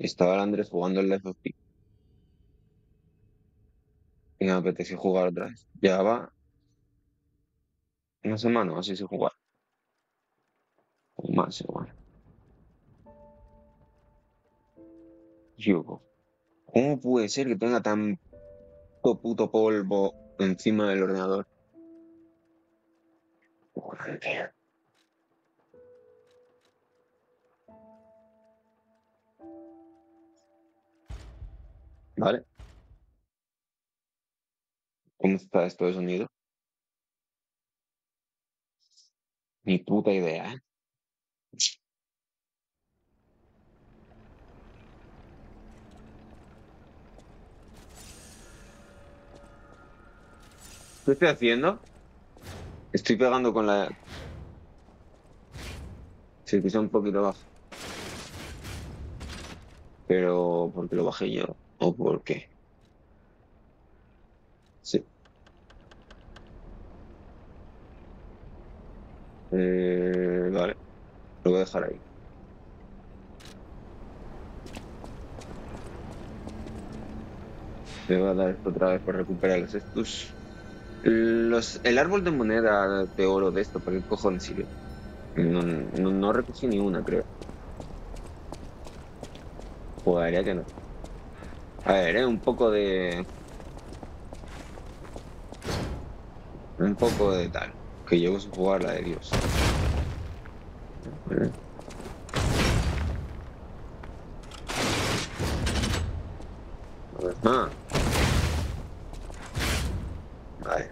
Estaba el Andrés jugando el Left of Pi. Y me apeteció jugar otra vez. Llevaba una semana así sin jugar. O más igual. Yugo. ¿Cómo puede ser que tenga tanto puto polvo encima del ordenador? Joder. ¿Vale? ¿Cómo está esto de sonido? Ni puta idea, ¿eh? ¿Qué estoy haciendo? Estoy pegando con la... Sí, sea un poquito bajo. Pero, ¿por qué lo bajé yo? ¿O por qué? Sí. Eh, vale. Lo voy a dejar ahí. Me voy a dar esto otra vez para recuperar los estos. Los, el árbol de moneda de oro de esto, ¿para qué cojones sirve? No, no, no recogí ni una, creo. Jugaría que no. A ver, ¿eh? un poco de... Un poco de tal. Que llevo a jugar la de Dios. ¿Eh? Ah. Vale.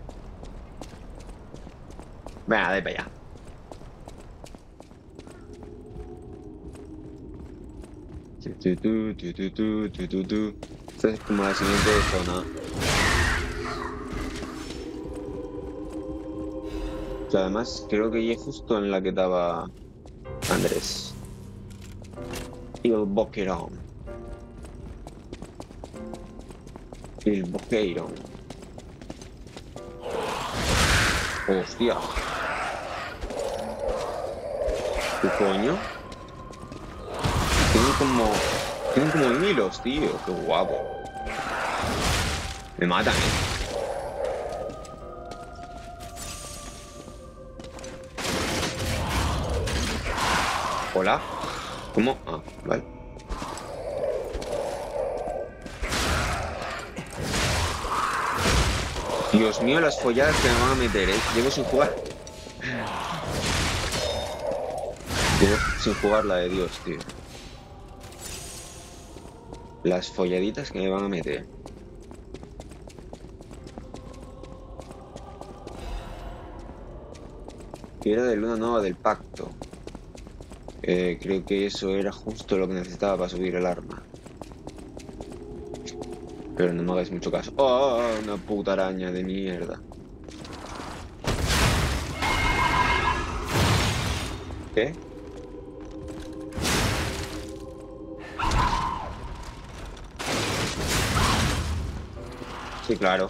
Venga, de para allá. Tu, tu, tu, Este es como la siguiente zona. O además, creo que ya es justo en la que estaba Andrés. Y el boquerón. El boquerón. Hostia. ¿Qué coño? Tiene como tienen como hilos, tío. Qué guapo. Me matan, eh. Hola. ¿Cómo? Ah, vale. Dios mío, las folladas que me van a meter, ¿eh? Llevo sin jugar. Llevo sin jugar la de Dios, tío. Las folladitas que me van a meter. Era de luna nueva del pacto. Eh, creo que eso era justo lo que necesitaba para subir el arma. Pero no me hagáis mucho caso. ¡Oh! Una puta araña de mierda. ¿Qué? Sí, claro.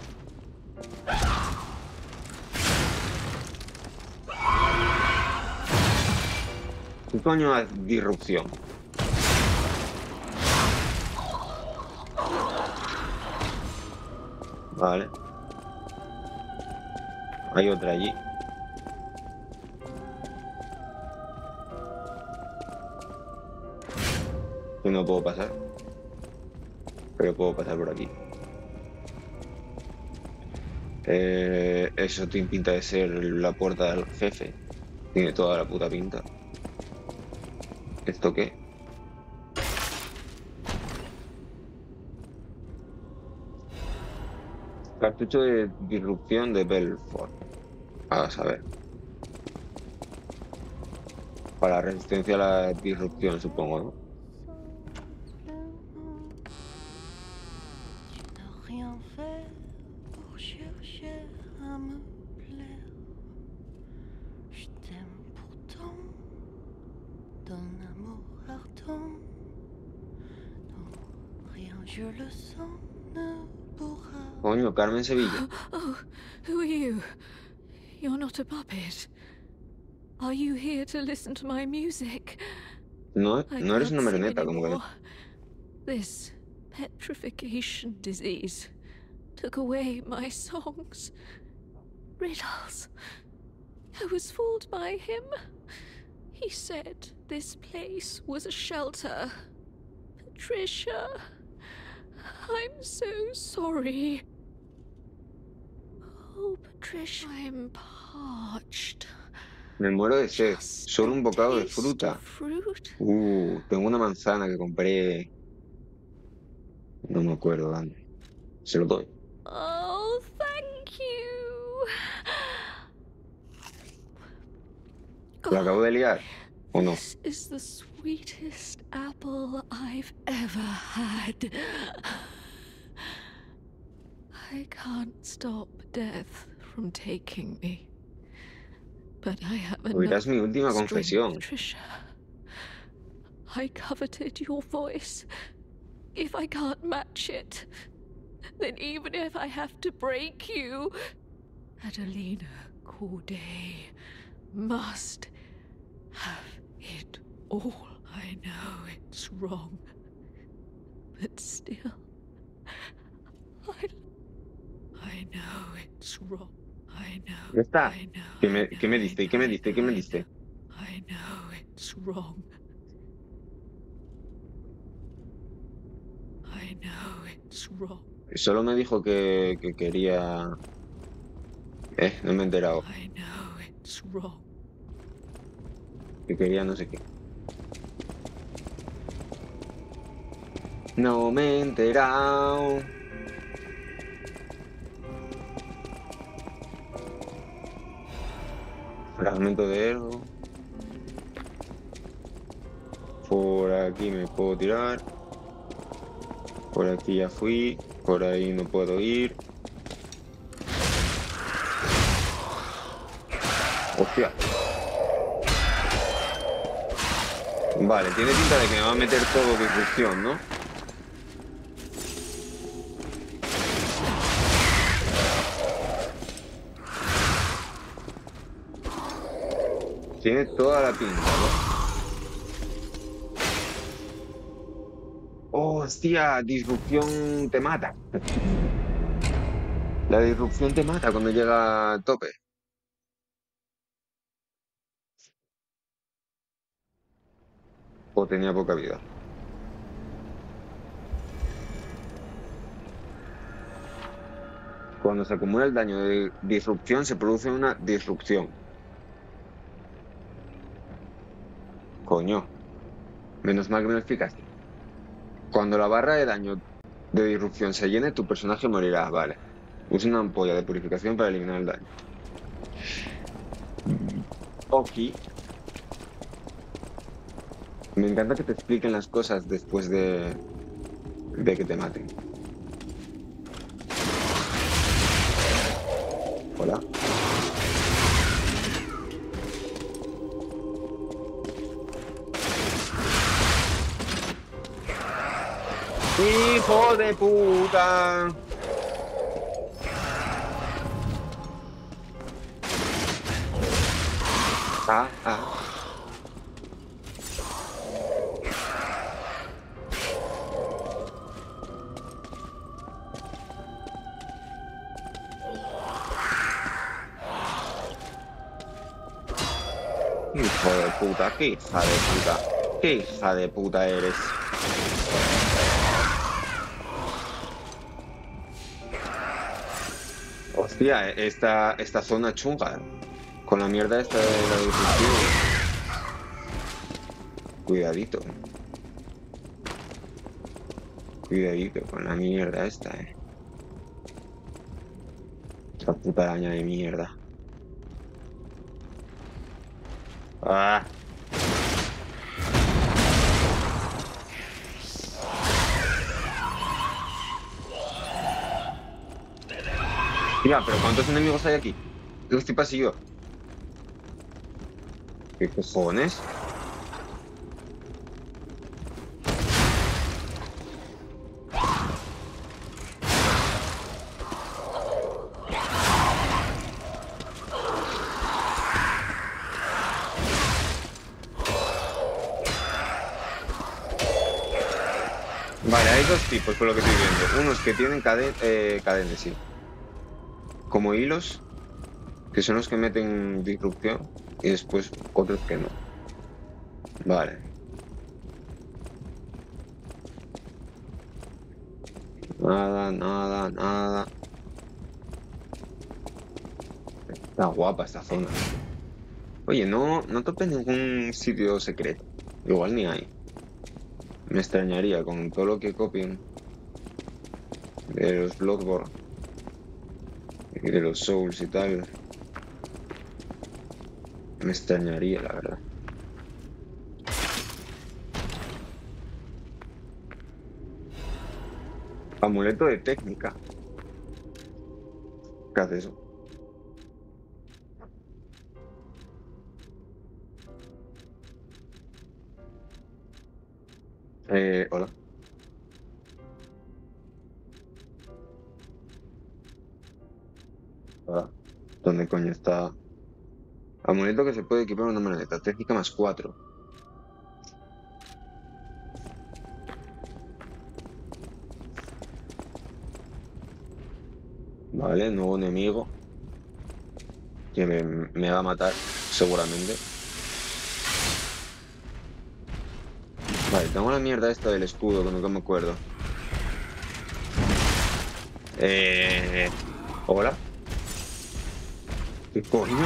¿Qué coño es disrupción? Vale. Hay otra allí. No puedo pasar. Pero puedo pasar por aquí. Eh, eso tiene pinta de ser la puerta del jefe. Tiene toda la puta pinta. ¿Esto qué? Cartucho de disrupción de Belfort. A saber. Para resistencia a la disrupción, supongo, ¿no? Carmen Sevilla. Oh, who are you? You're not a puppet. Are you here to listen to my music? No, no eres una marioneta, como que no. This petrification disease took away my songs, riddles. I was fooled by him. He said this place was a shelter. Patricia, I'm so sorry. Me muero de sed. Solo un bocado de fruta. Uh, tengo una manzana que compré. No me acuerdo dónde. Se lo doy. Oh, thank you. ¿Lo acabo de liar? ¿O no? This is the sweetest apple I've ever had. I can't stop death from taking me. But I have Oirás mi última confesión. Patricia. I coveted your voice. If I can't match it, then even if I have to break you, Adelina Corday must have it all. I know it's wrong, but still, I, Ya está. I know. ¿Qué me, qué me diste? ¿Qué me diste? ¿Qué me diste? know. I know it's wrong. I know it's wrong. Solo me dijo que, que quería... Eh, no me he enterado. I know it's wrong. Que quería no sé qué. No me he enterado. Fragmento de ergo. Por aquí me puedo tirar. Por aquí ya fui. Por ahí no puedo ir. Hostia. Vale, tiene pinta de que me va a meter todo disrupción, ¿no? Tiene toda la pinta, ¿no? Oh, hostia, disrupción te mata. La disrupción te mata cuando llega a tope. O tenía poca vida. Cuando se acumula el daño de disrupción, se produce una disrupción. Coño. Menos mal que me lo explicaste. Cuando la barra de daño de disrupción se llene, tu personaje morirá. Vale. Usa una ampolla de purificación para eliminar el daño. Ok. Me encanta que te expliquen las cosas después de, de que te maten. De puta! Ah, ah. Hijo de puta, qué hija de puta. Qué hija de puta eres. Hostia, esta, esta zona chunga. Con la mierda esta de la disrupción. Cuidadito. Cuidadito con la mierda esta, eh. Esta puta araña de mierda. Ah. Mira, pero ¿cuántos enemigos hay aquí? Yo estoy pasillo. ¿Qué cojones? Vale, hay dos tipos por lo que estoy viendo. Unos que tienen caden eh, cadenas, sí. Como hilos, que son los que meten disrupción, y después otros que no. Vale. Nada, nada, nada. Está guapa esta zona. Oye, no, no tope ningún sitio secreto. Igual ni hay. Me extrañaría con todo lo que copien de los Bloodborne y de los Souls y tal. Me extrañaría, la verdad. Amuleto de técnica. ¿Qué hace eso? Eh. Hola. ¿Dónde coño está? Amuleto que se puede equipar una maneta. Técnica más 4. Vale, nuevo enemigo. Que me, me va a matar, seguramente. Vale, tengo la mierda esta del escudo, que nunca me acuerdo. Eh... Hola. ¿Qué coño?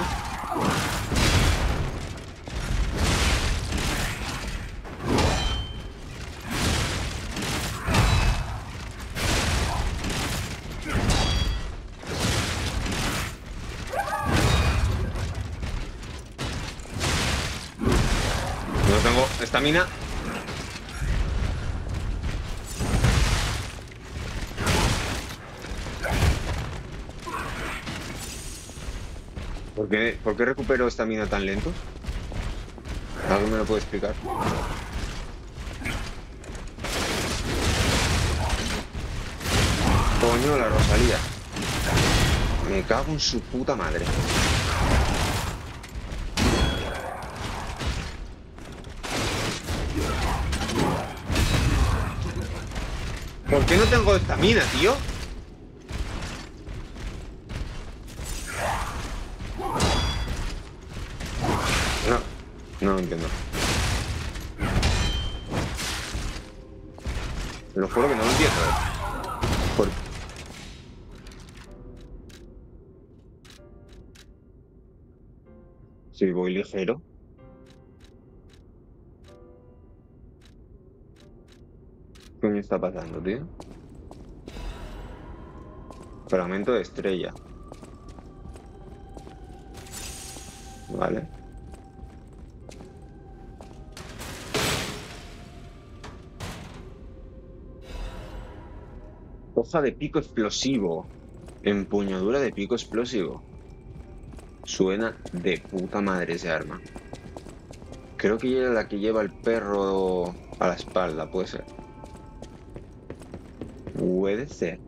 No tengo estamina. ¿Por qué recupero estamina tan lento? ¿Alguien me lo puede explicar? Coño, la Rosalía. Me cago en su puta madre. ¿Por qué no tengo estamina, tío? No, no lo entiendo. Lo juro que no lo entiendo. Por... Si voy ligero. ¿Qué coño está pasando, tío? Fragmento de estrella. Vale. Hoja de pico explosivo. Empuñadura de pico explosivo. Suena de puta madre ese arma. Creo que ella es la que lleva el perro a la espalda, puede ser. Puede ser.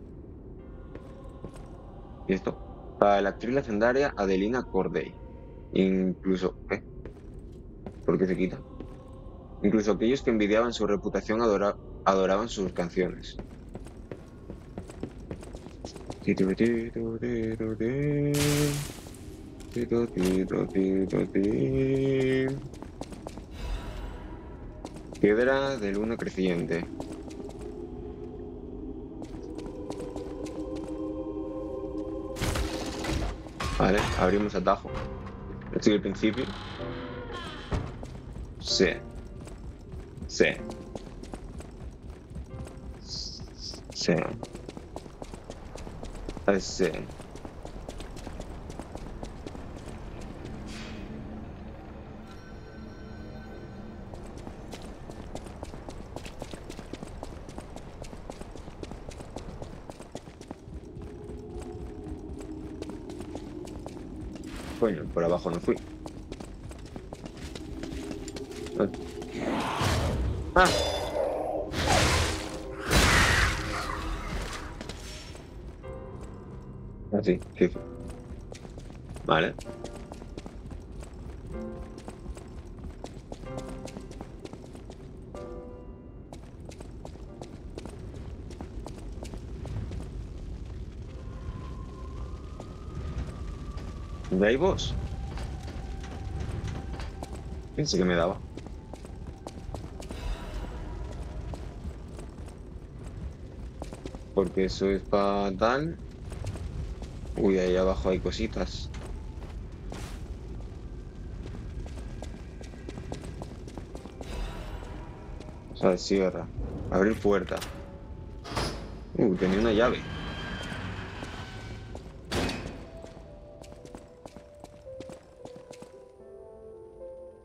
¿Y esto? Para la actriz legendaria Adelina Corday. Incluso... ¿Qué? ¿Por qué se quita? Incluso aquellos que envidiaban su reputación adora- adoraban sus canciones. Piedra de luna creciente. Vale, abrimos atajo. Este es el principio. Sí. Sí. Sí. Sí. Coño, por abajo no fui. sí, sí, sí. Vale. ¿Dónde hay vos? Pensé que me daba. Porque eso es para Dan Uy, ahí abajo hay cositas. Sea, cierra. Abrir puerta. Uh, tenía una llave.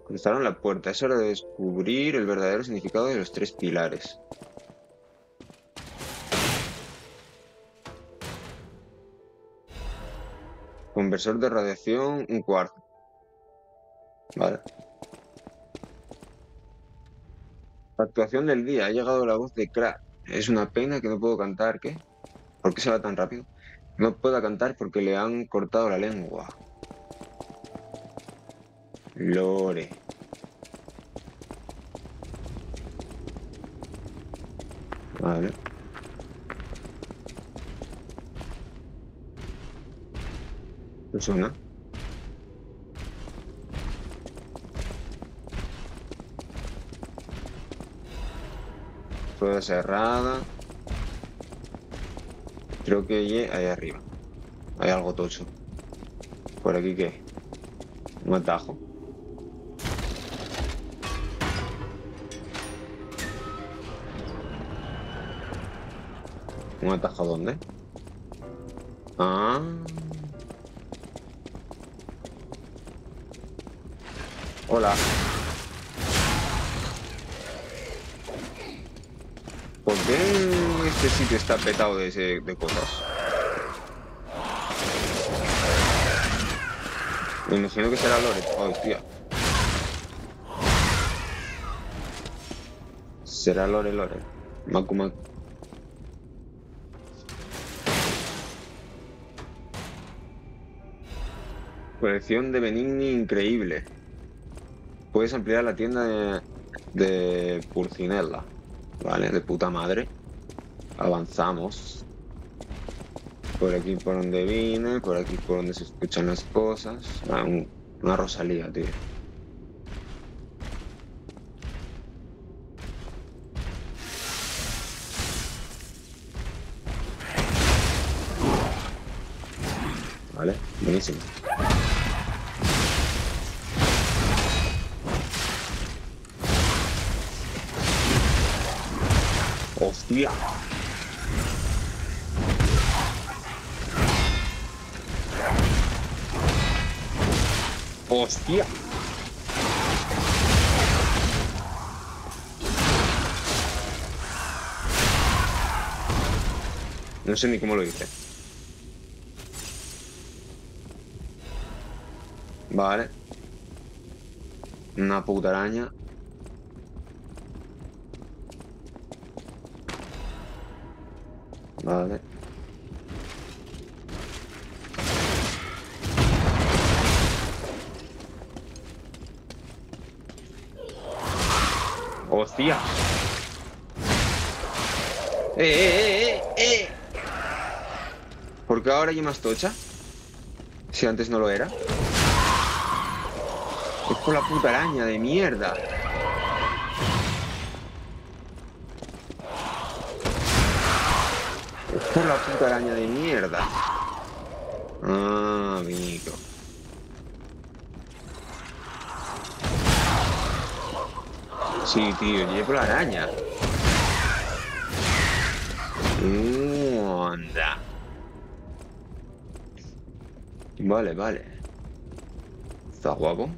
Cruzaron la puerta. Es hora de descubrir el verdadero significado de los tres pilares. Conversor de radiación, un cuarto. Vale. Actuación del día. Ha llegado la voz de Crack. Es una pena que no puedo cantar. ¿Qué? ¿Por qué se va tan rápido? No puedo cantar porque le han cortado la lengua. Lore. Vale. ¿Qué suena? Cerrada. Creo que ye- ahí arriba. Hay algo tocho. ¿Por aquí qué? Un atajo. ¿Un atajo dónde? Ah. Hola. ¿Por qué este sitio está petado de, ese- de cosas? Me imagino que será Lore. Oh, hostia. Será Lore Lore. Maku. Colección de Benigni increíble. Puedes ampliar la tienda de, de Pulcinella. Vale, de puta madre. Avanzamos. Por aquí por donde vine, por aquí por donde se escuchan las cosas. Ah, un- una Rosalía, tío. Vale, buenísimo. ¡Hostia! ¡Hostia! No sé ni cómo lo hice. Vale. Una puta araña. Vale. ¡Hostia! ¡Eh, eh, eh, eh! ¿Por qué ahora hay más tocha? Si antes no lo era. Es por la puta araña de mierda. Por la puta araña de mierda. Ah, amigo. Sí, tío, llevo la araña. Onda. Vale, vale. Está guapo.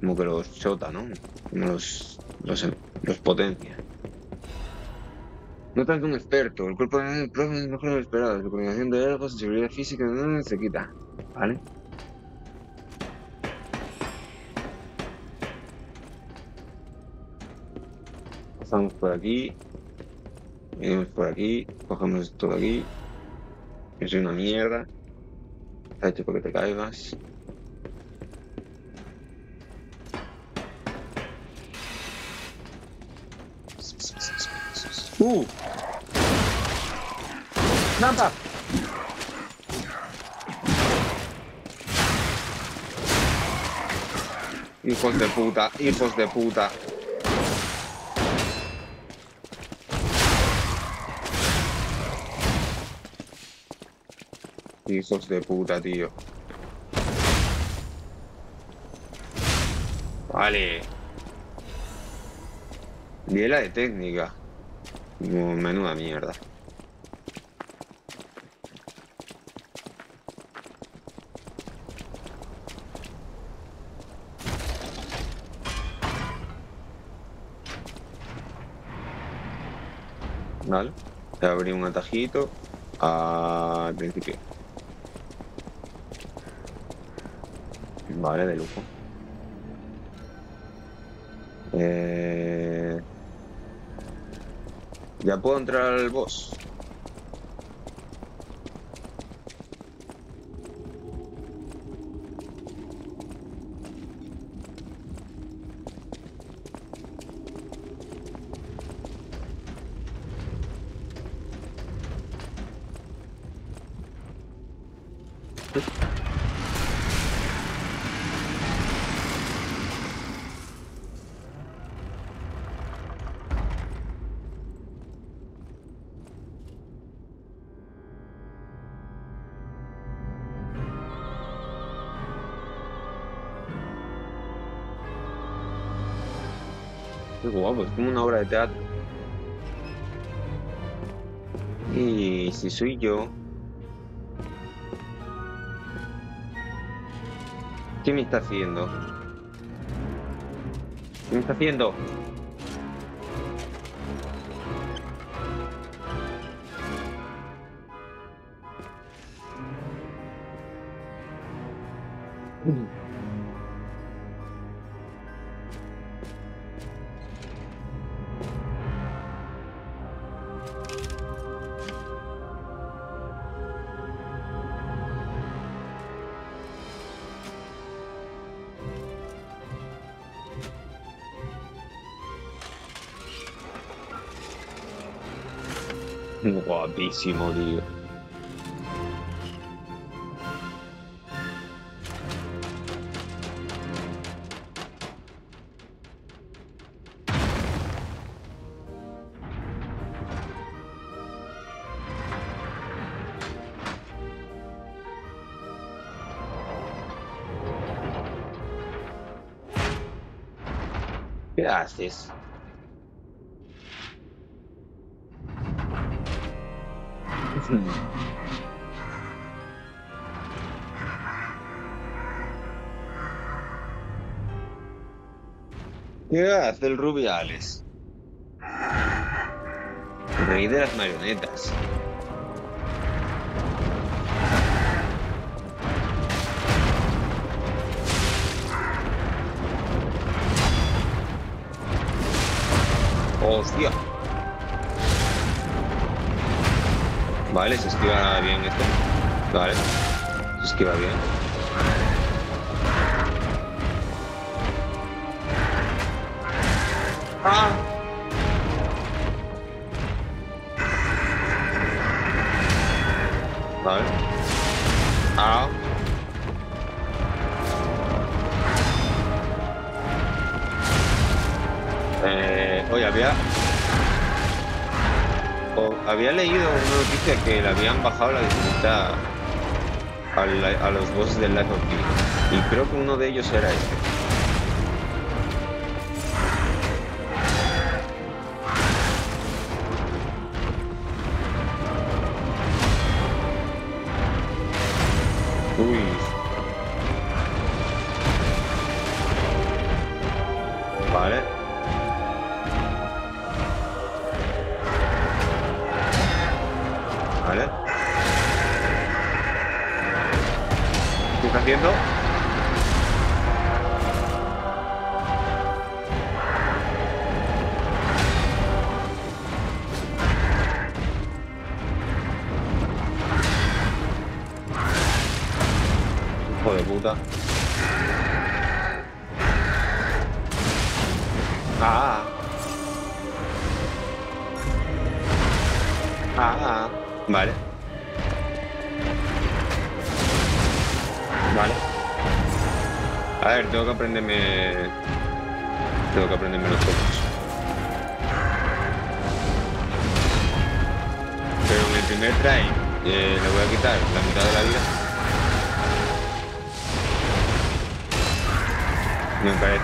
Como que los chota, ¿no? Como los, los, los potencia. No tanto un experto. El cuerpo de profe es mejor lo esperado. Su coordinación de algo, sensibilidad física, no, se quita. ¿Vale? Pasamos por aquí. Venimos por aquí. Cogemos esto de aquí. Que soy una mierda. Está hecho para te caigas. ¡Uh! ¡Trampa! Hijos de puta, hijos de puta. Hijos de puta, tío. Vale. Biela de técnica. Menuda mierda. Vale. Abrí un atajito al principio. Vale, de lujo. Eh... ¿Ya puedo entrar al boss? Como una obra de teatro. Y si soy yo... ¿Qué me está haciendo? ¿Qué me está haciendo? 哇，比起毛利。Yeah, this. ¿Qué hace el Rubiales? Rey de las marionetas. Hostia. Vale, se esquiva bien esto. Vale. Se esquiva bien. Ah. Vale. Ah. Eh, oye, había... había leído una noticia que le habían bajado la dificultad a, los bosses del Life of. Y creo que uno de ellos era este.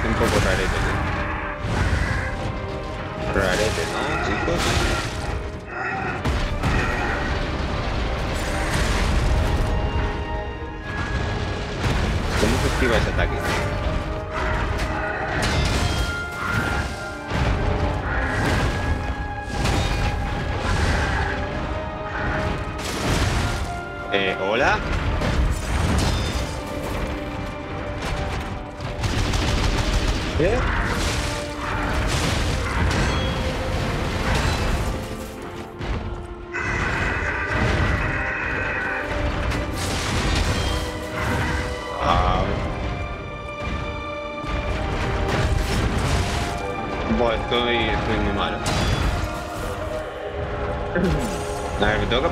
Un poco rarete. ¿no? Rarete, ¿no, chicos? ¿Cómo se esquiva ese ataque? Eh, ¿hola? ¿Qué? Ah. Bueno, estoy, estoy muy malo. A ver, me tengo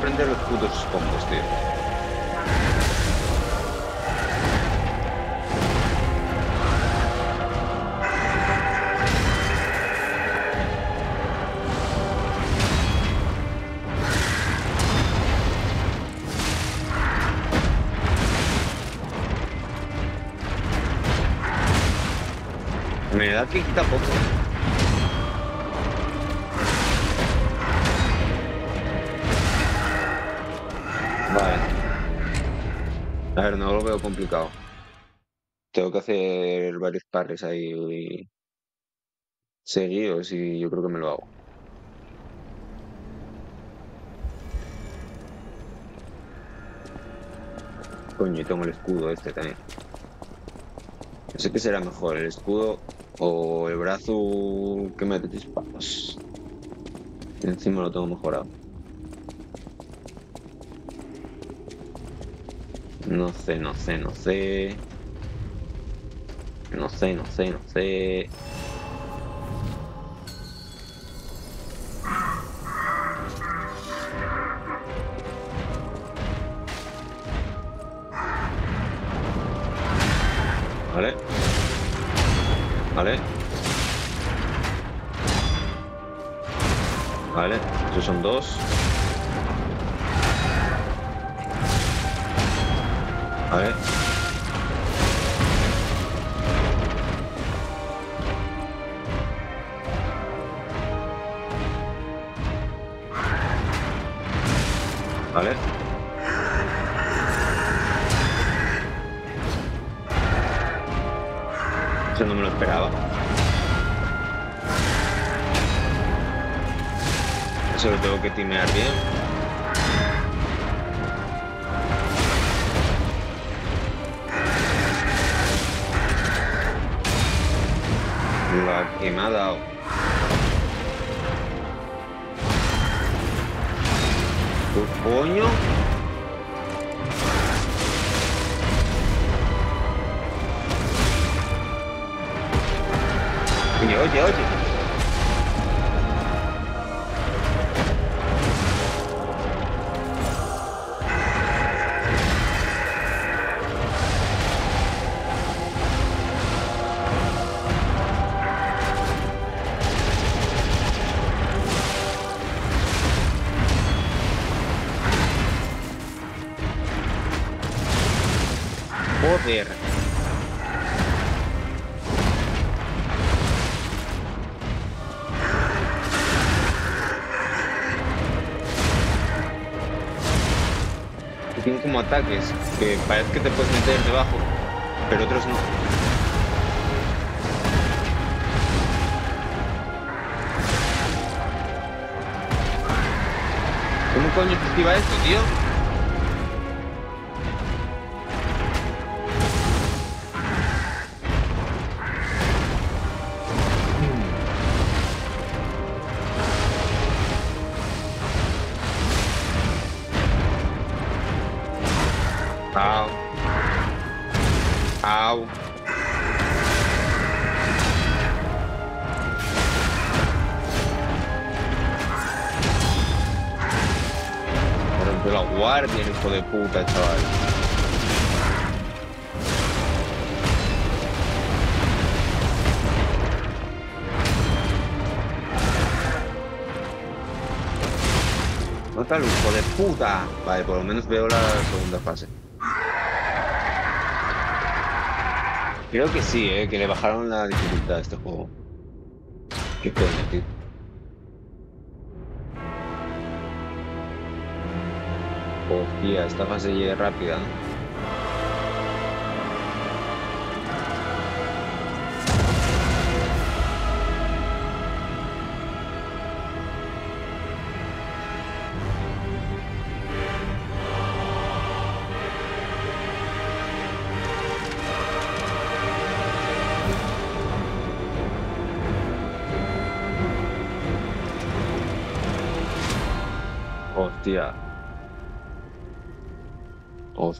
da que quita poco. Vale. A ver, no lo veo complicado. Tengo que hacer varios parries ahí seguidos y yo creo que me lo hago. Coño, y tengo el escudo este también. No sé qué será mejor, el escudo o el brazo que mete disparos. Encima lo tengo mejorado. No sé, no sé, no sé. No sé, no sé, no sé. Oye, oye, que parece que te puedes meter debajo, pero otros no. ¿Cómo coño se esquiva esto, tío? puta, chaval. ¿Dónde está el de puta? Vale, por lo menos veo la segunda fase. Creo que sí, ¿eh? que le bajaron la dificultad a este juego. Qué coño, tío. Hostia, esta fase es rápida, ¿no?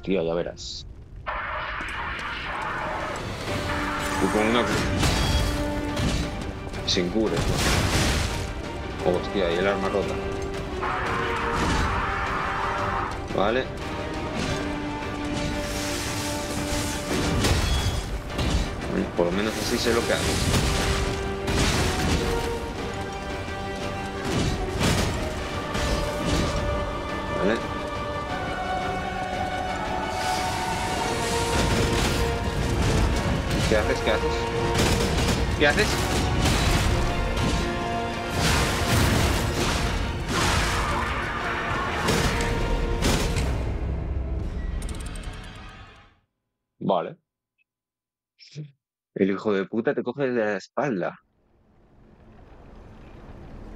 Hostia, ya verás. Y con una... Sin cures, ¿no? Hostia, y el arma rota. Vale. Bueno, Por lo menos así sé lo que hago. ¿Qué haces? Vale. El hijo de puta te coge de la espalda.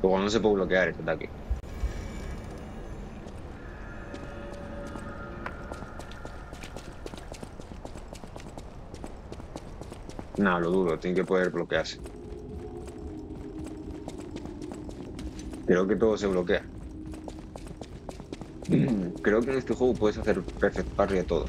Luego no se puede bloquear este ataque. Nada, lo dudo, tiene que poder bloquearse. Creo que todo se bloquea. Creo que en este juego puedes hacer perfect parry a todo.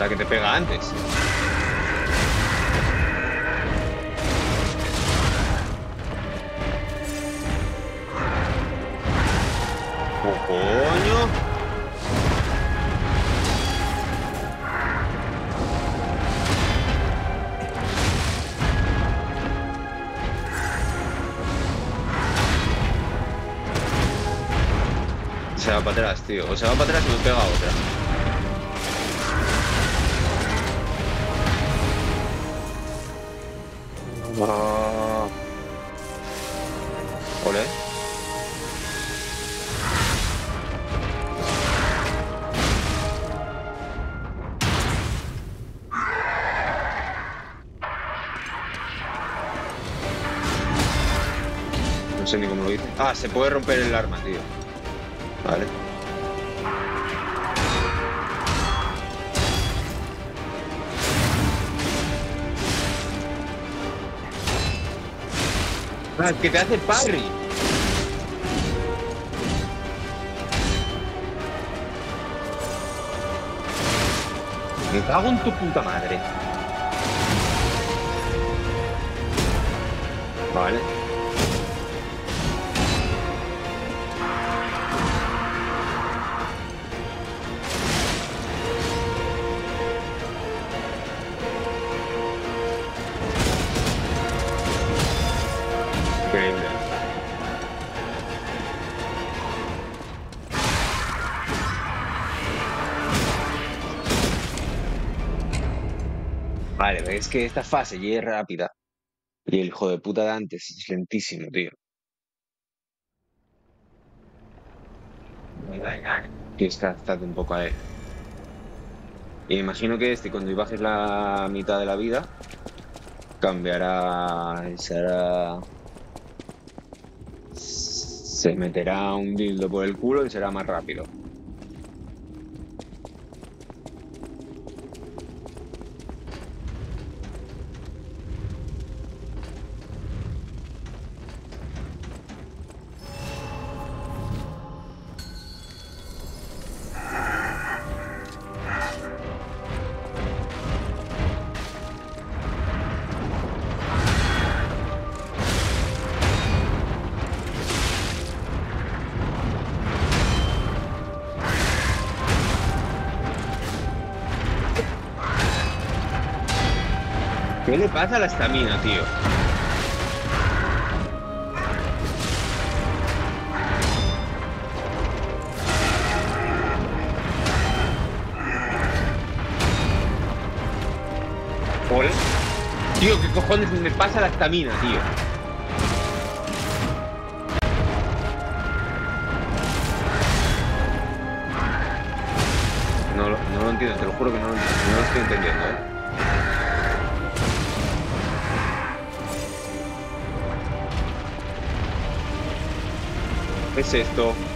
Ataque te pega antes. ¡Oh, coño! Se va para atrás, tío. O se va para atrás y me pega otra. Sé ni cómo lo hice. Ah, se puede romper el arma, tío. Vale. Ah, que te hace parry. Me cago en tu puta madre. Vale. Es que esta fase ya es rápida. Y el hijo de puta de antes es lentísimo, tío. Tienes que adaptarte un poco a él. Y imagino que este, cuando bajes la mitad de la vida, cambiará será... Se meterá un dildo por el culo y será más rápido. Pasa la estamina, tío? Tío, ¿qué cojones me pasa la estamina, tío? Es esto?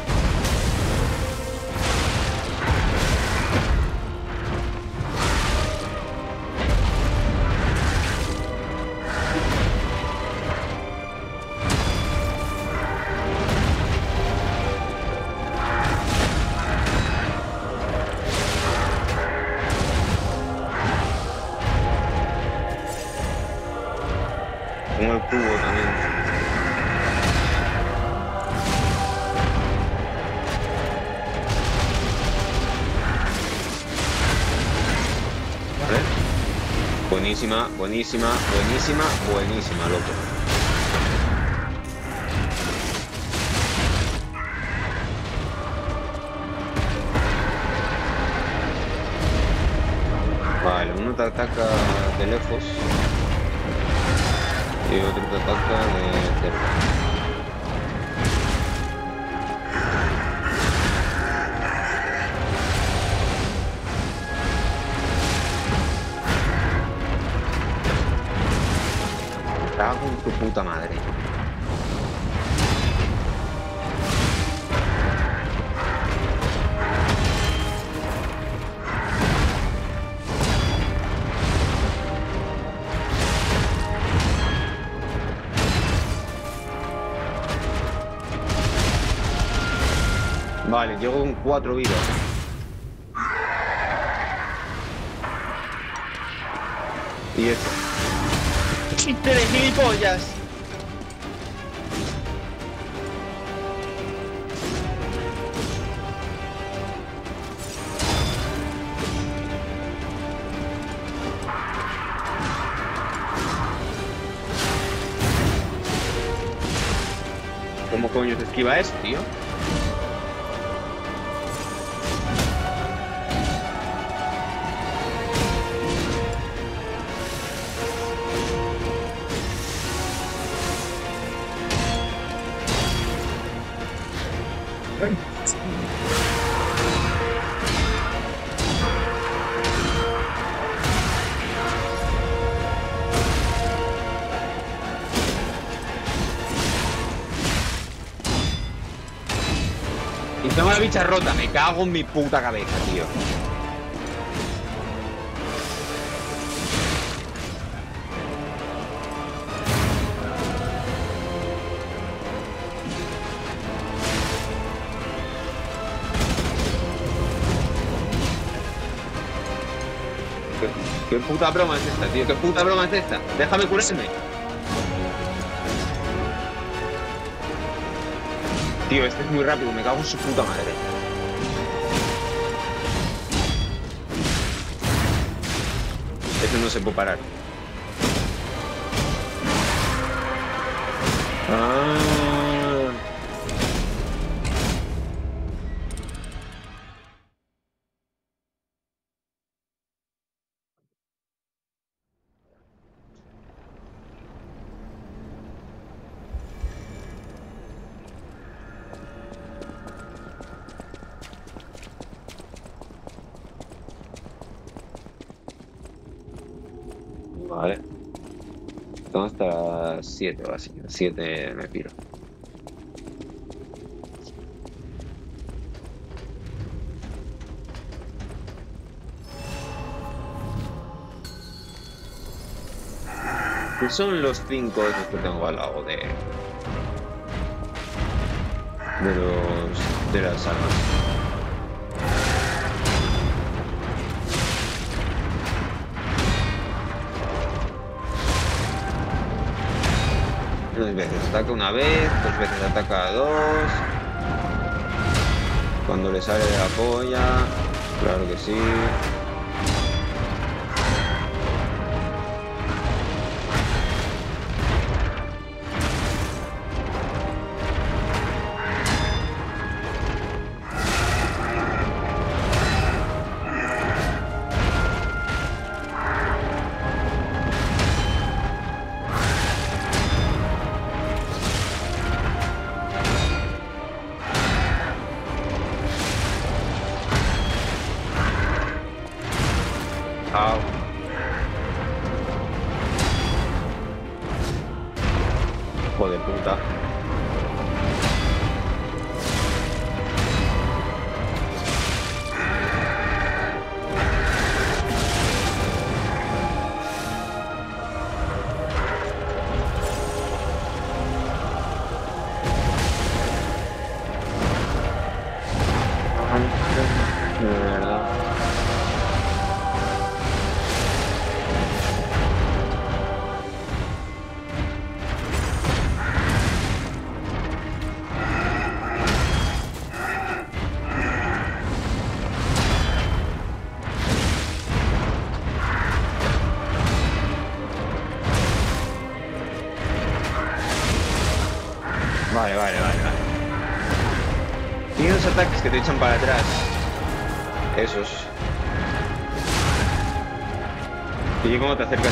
Buenísima, buenísima, buenísima, buenísima, loco. Vale, uno te ataca de lejos y otro te ataca de cerca. Tu puta madre. Vale, llego con cuatro vidas. ¡Chiste de flecha rota. Me cago en mi puta cabeza, tío. ¿Qué, qué puta broma es esta, tío? ¿Qué puta broma es esta? Déjame curarme. Tío, este es muy rápido, me cago en su puta madre. Este no se puede parar. Ah. 7 o así. 7 me piro. ¿Qué son los 5 esos que tengo al lado de. de los. de las armas? Dos veces ataca una vez, dos veces ataca dos. Cuando le sale de la polla, claro que sí. Echan para atrás. Esos. Y cómo te acercas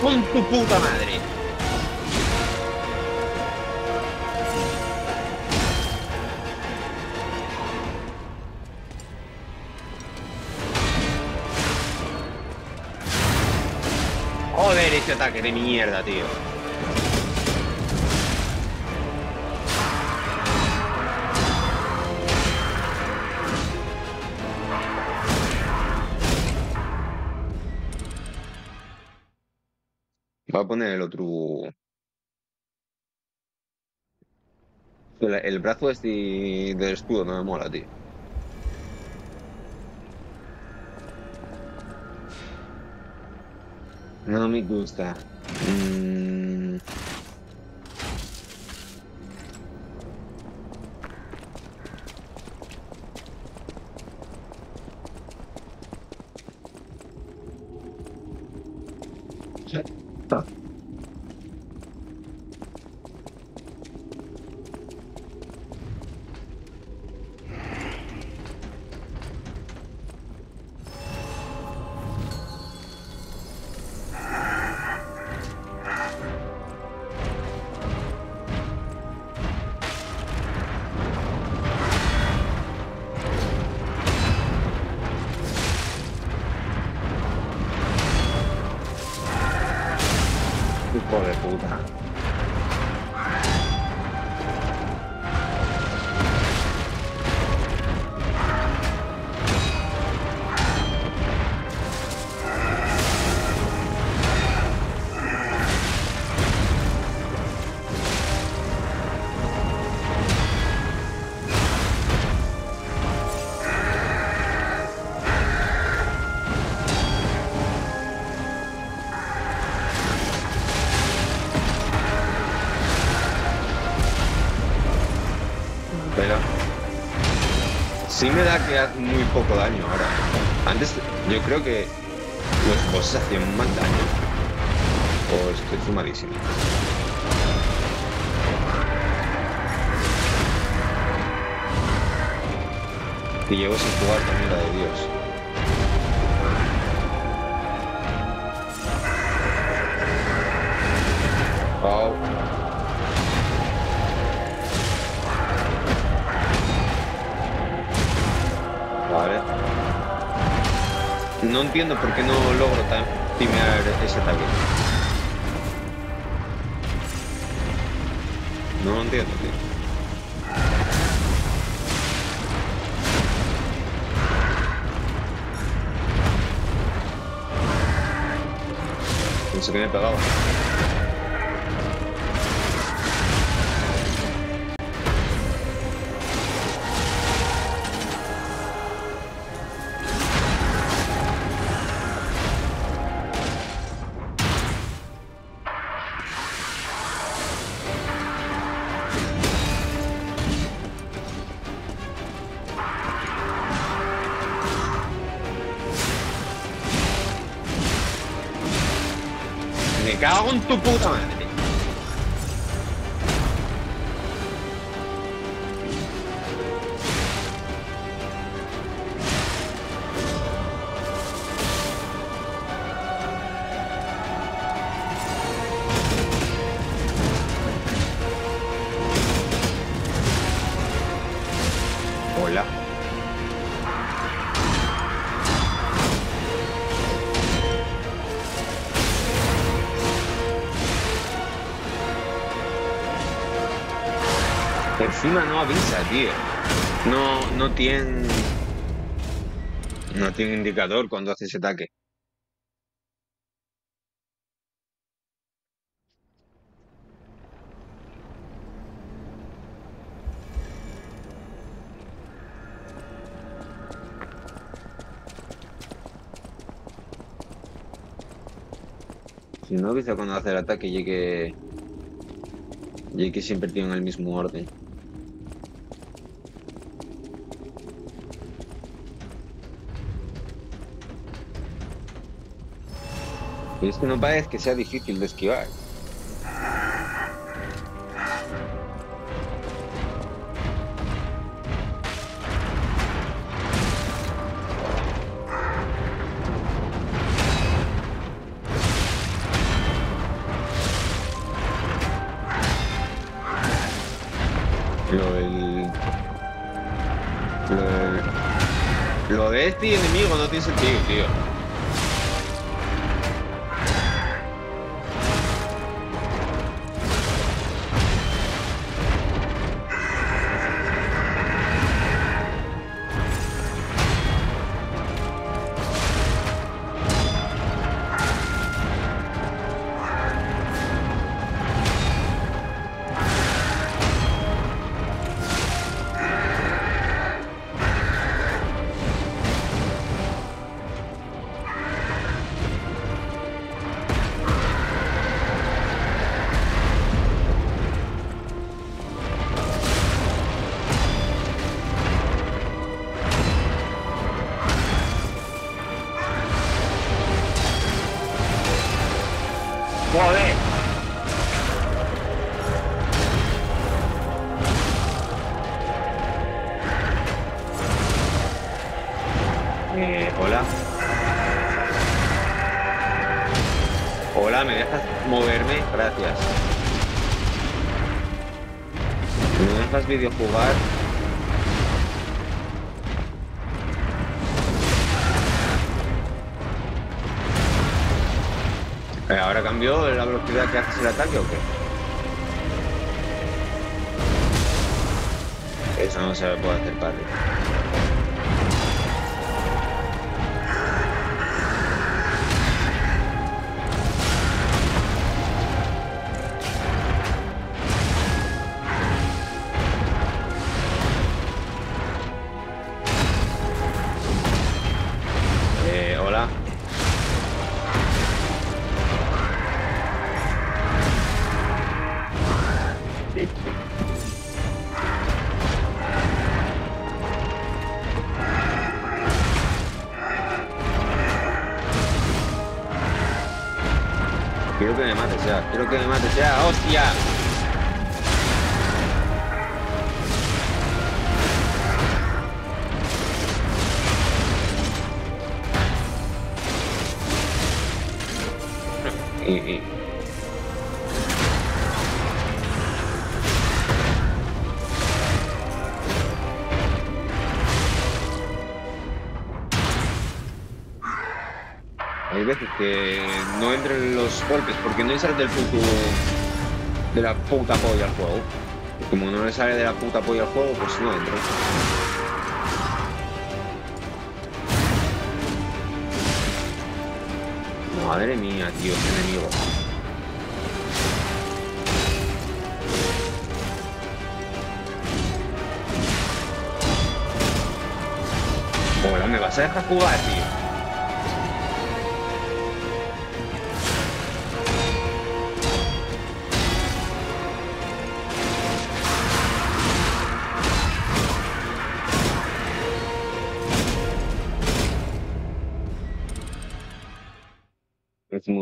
¡Estás con tu puta madre! Joder, ese ataque de mierda, tío. El otro. El, el brazo este del escudo no me mola, tío. No me gusta. Mm, yo creo que los bosses hacían más daño. O estoy fumadísimo. Y llevo sin jugar también la de Dios. Entiendo por qué no logro timear ese ataque. No lo entiendo, tío. Pensé que me pegaba. No tiene indicador cuando hace ese ataque. Si no avisa cuando hace el ataque, llegue. Llegue siempre tiene el mismo orden. Es que no parece que sea difícil de esquivar. ¡Joder! Eh, hola. Hola, ¿me dejas moverme? Gracias. ¿Me dejas videojugar? Cambió la velocidad que haces el ataque o qué? Eso no se puede hacer, padre. No sale del puto de la puta polla al juego. Como no le sale de la puta polla al juego, pues no entra. Madre mía, tío, ese enemigo. Hola, ¿me vas a dejar jugar, tío?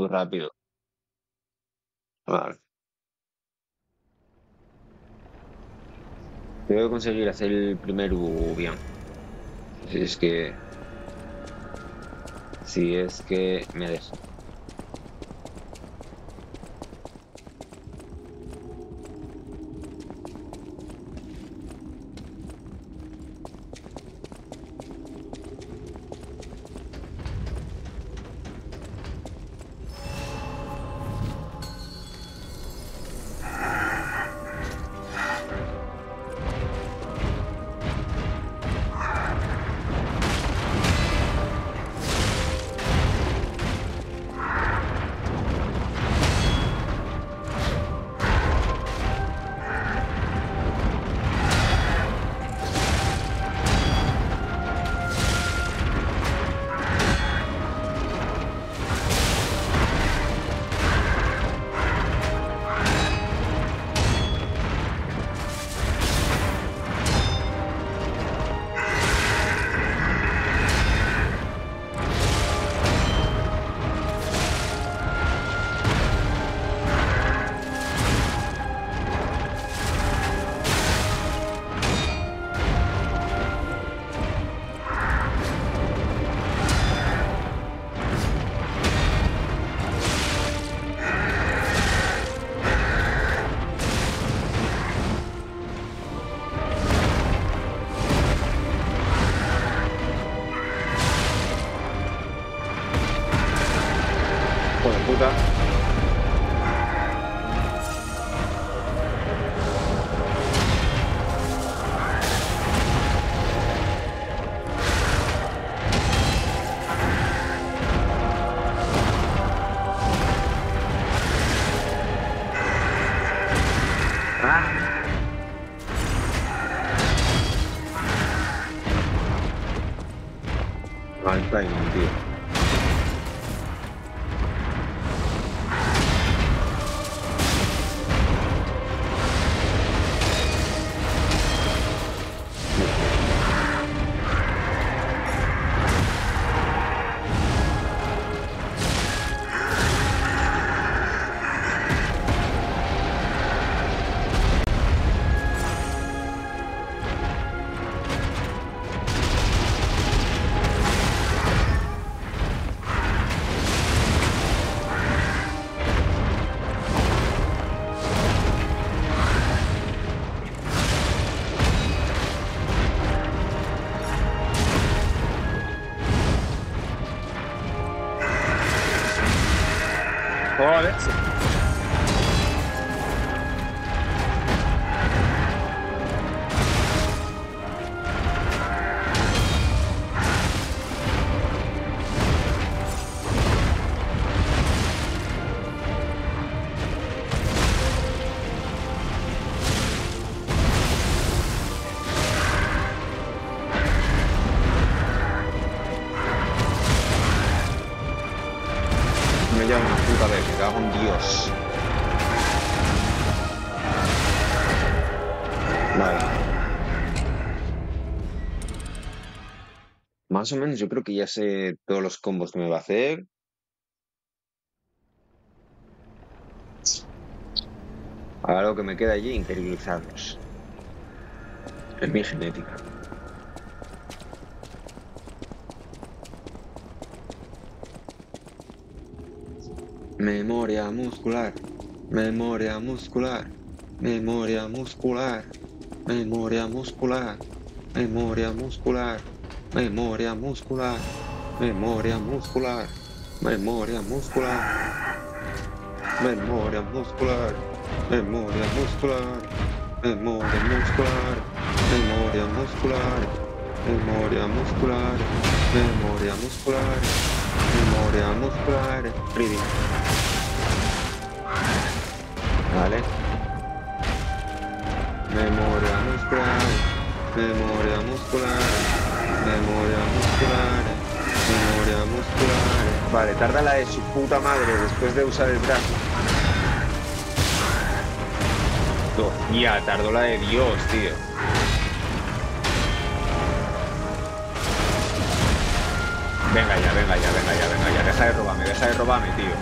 Rápido. Vale. Que conseguir hacer el primer bien. Si es que... Si es que me deja. Más o menos yo creo que ya sé todos los combos que me va a hacer. Ahora lo que me queda allí, interiorizarlos. Es mi genética. Memoria muscular, memoria muscular, memoria muscular, memoria muscular, memoria muscular, memoria muscular, memoria muscular, memoria muscular, memoria muscular, memoria muscular, memoria muscular, memoria muscular, memoria muscular, memoria muscular, memoria muscular, reading. Vale. Memoria muscular, memoria muscular, memoria muscular, memoria muscular. Vale, tarda la de su puta madre después de usar el brazo. Hostia, tardó la de Dios, tío. Venga ya, venga ya, venga ya, venga ya. Deja de robarme, deja de robarme, tío.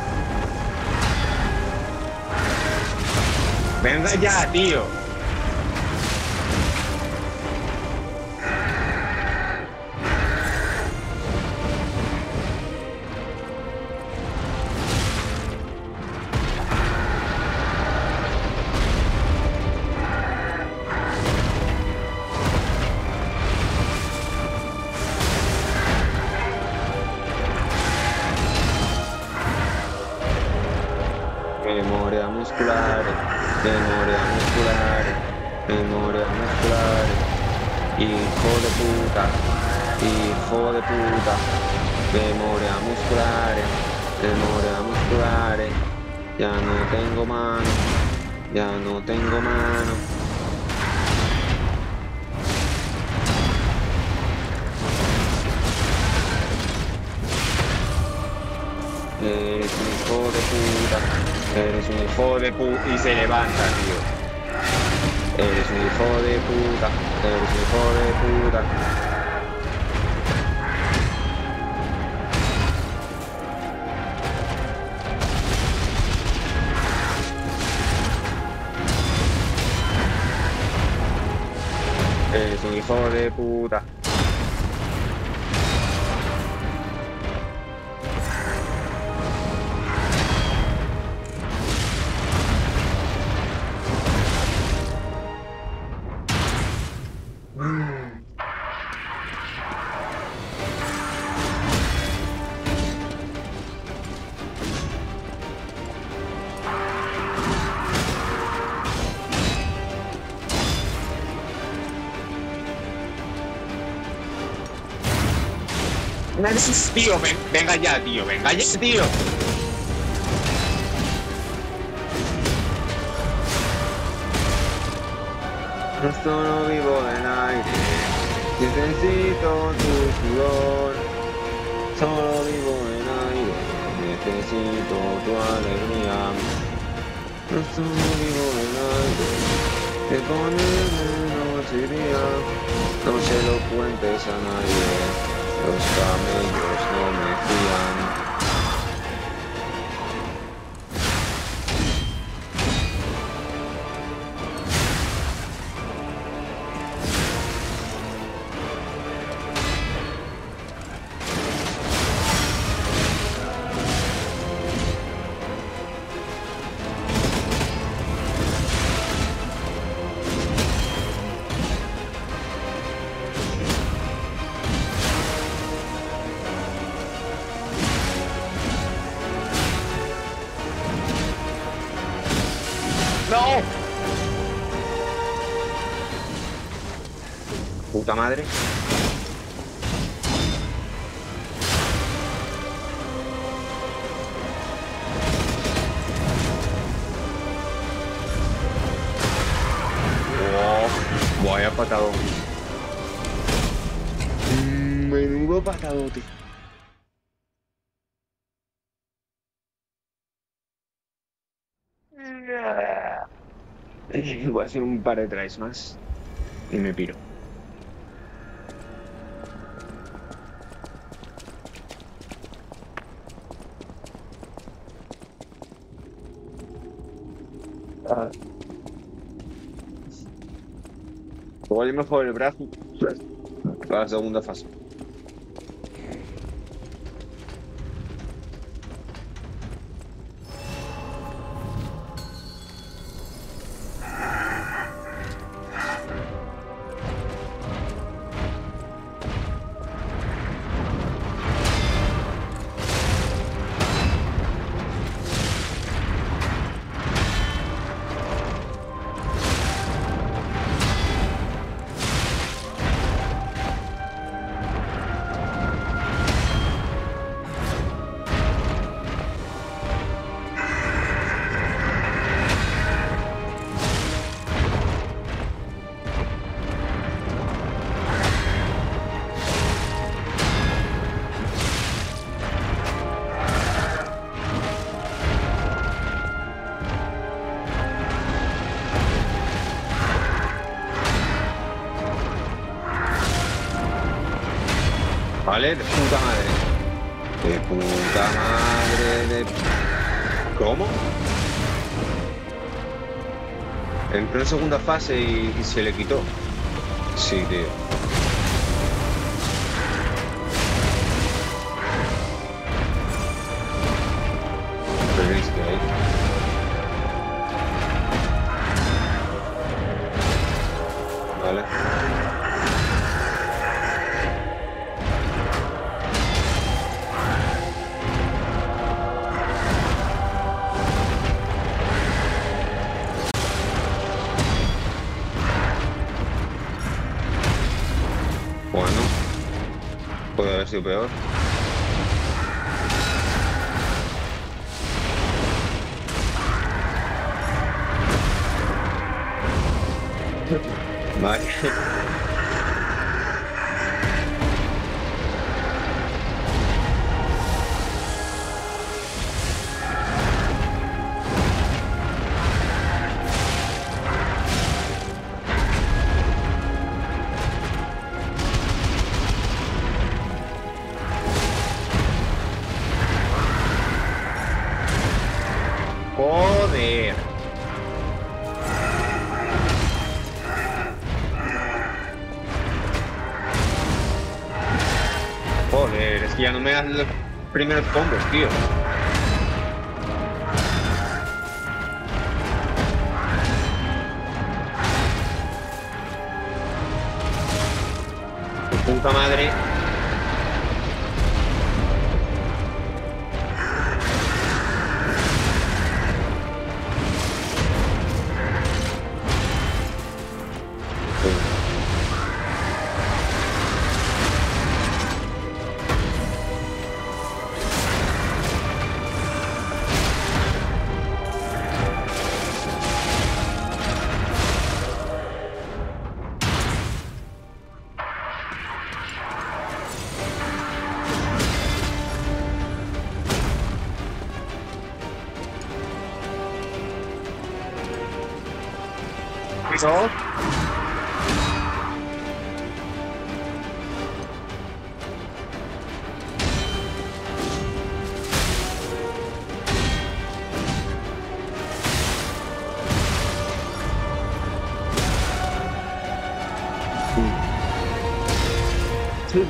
Venga ya, tío. Tío, ven- venga ya, tío, venga ya, tío. No solo vivo en aire, necesito tu sudor. Solo vivo en aire, necesito tu alegría. No solo vivo en aire, que ponerme noche y día. No se lo cuentes a nadie, Yo, Star Man, Yo, Snowman, Theon, madre. Oh, vaya patadón. Mm, Menudo patadote. Voy a hacer un par de tries más y me piro. Yo mejor el brazo para la segunda fase. Segunda fase y, se le quitó. Sí, tío. Puede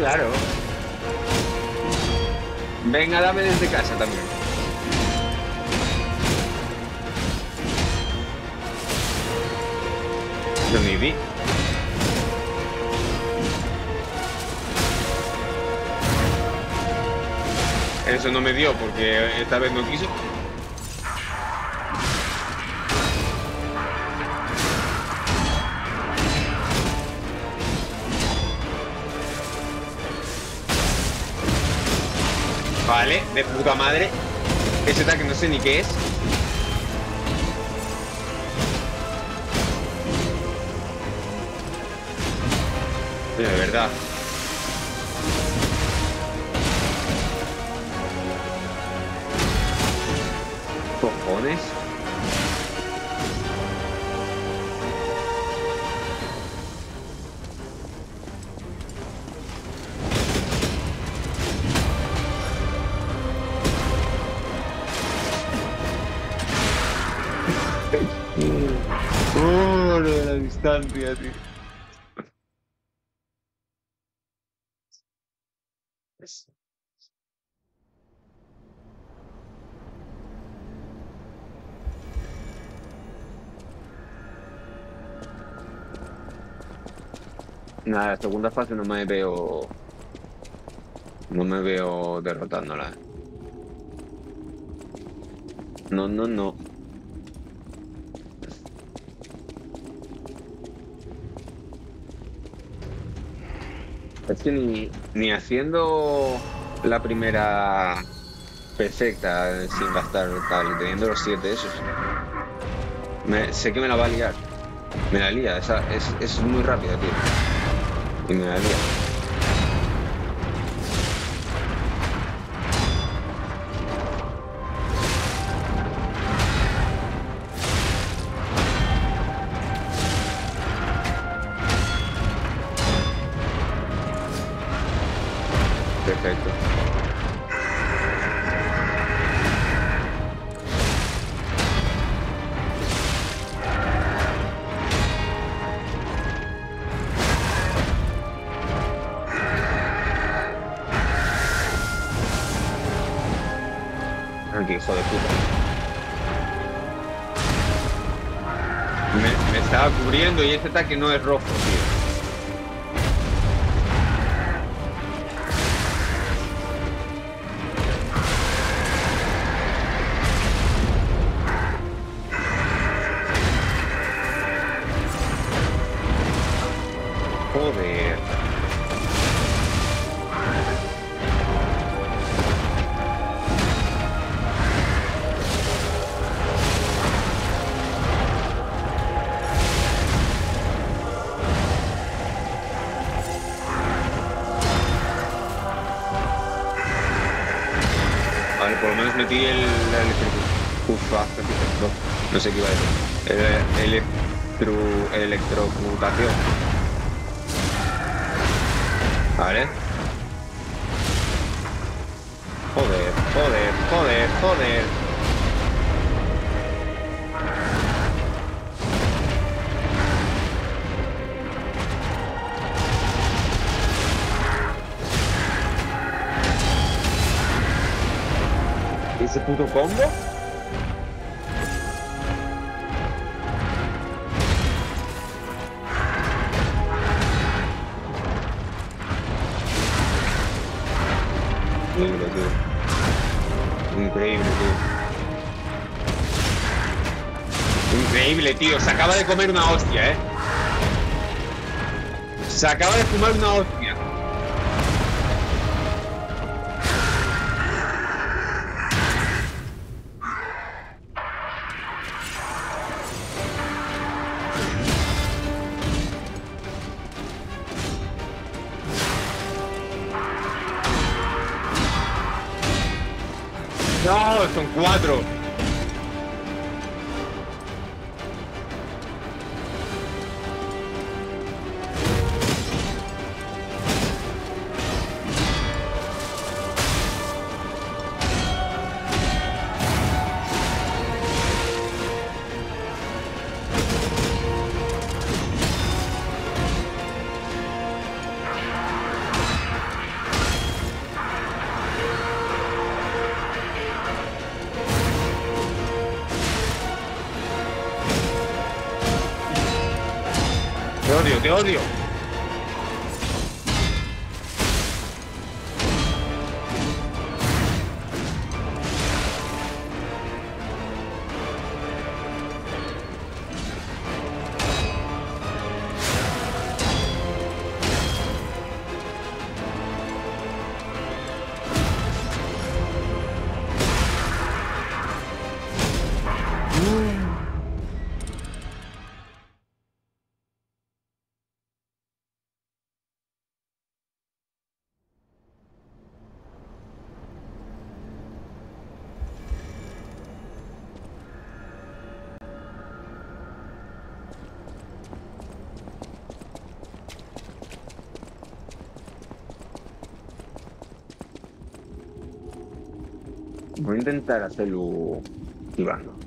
claro. Venga, dame desde casa ni qué es. De verdad. Cojones. La segunda fase no me veo. No me veo derrotándola. No, no, no. Es que ni, ni haciendo la primera perfecta sin gastar tal, teniendo los siete esos. Sé que me la va a liar. Me la lía, esa, es, es muy rápida, tío. Y me la ataque no es rojo, ¿Ese puto combo? Increíble, tío. Increíble, tío. Increíble, tío. Se acaba de comer una hostia, eh. Se acaba de fumar una hostia. Son cuatro. Voy a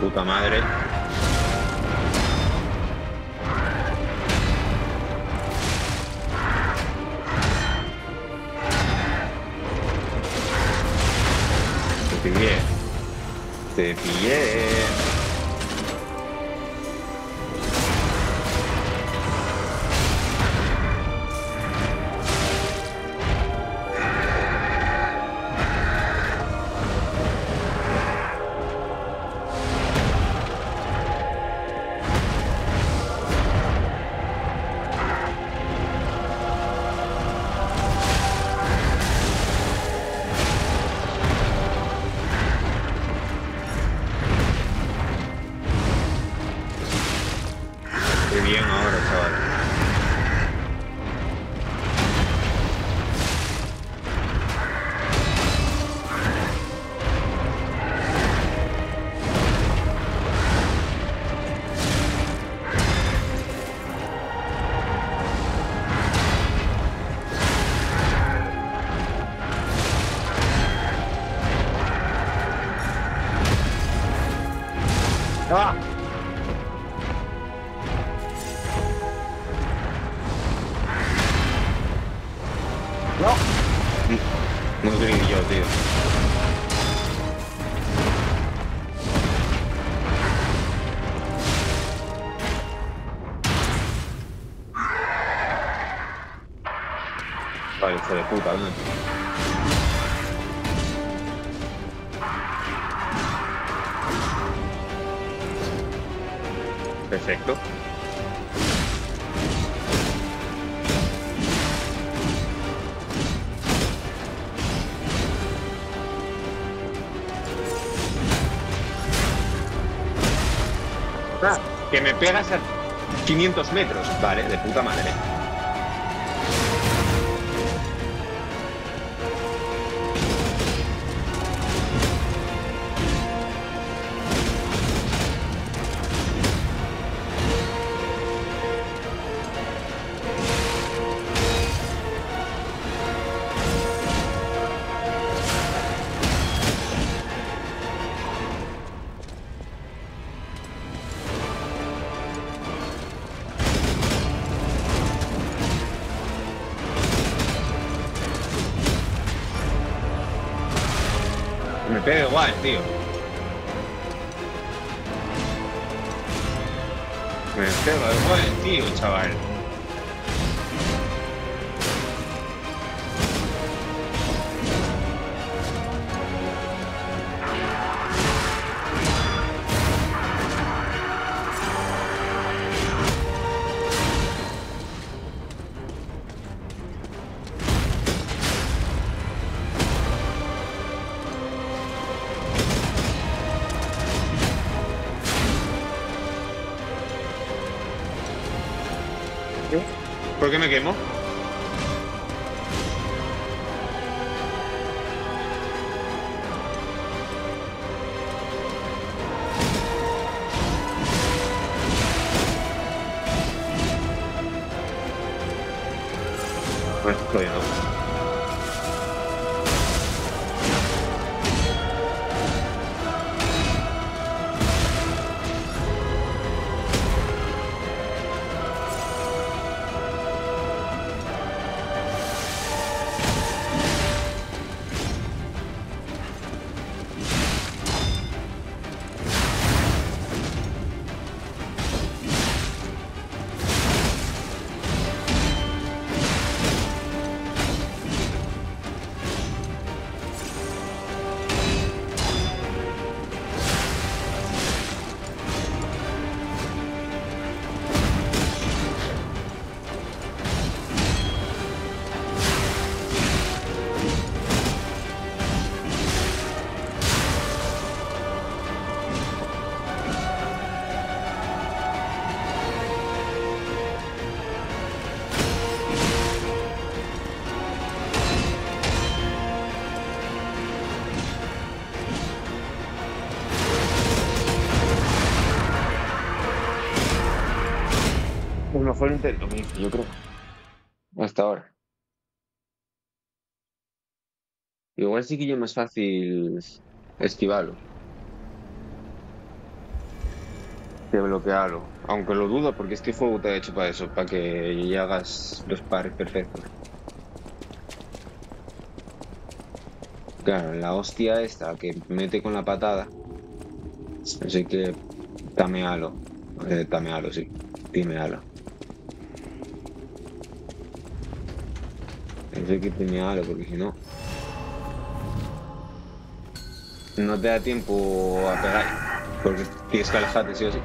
Puta madre. Te pillé. Te pillé. Hijo de puta. Perfecto. Ah, que me pegas a 500 metros. Vale, de puta madre. ¿Por qué me quemo? Yo creo. Hasta ahora. Igual sí que yo más fácil esquivarlo. Que bloquearlo. Aunque lo dudo porque este juego te ha hecho para eso, para que hagas los pares perfectos. Claro, la hostia esta que mete con la patada. Así que tamealo. Eh, tamealo, sí. Timealo. Hay que timealo porque si no. No te da tiempo a pegar. Porque tienes que alejarte sí o sí.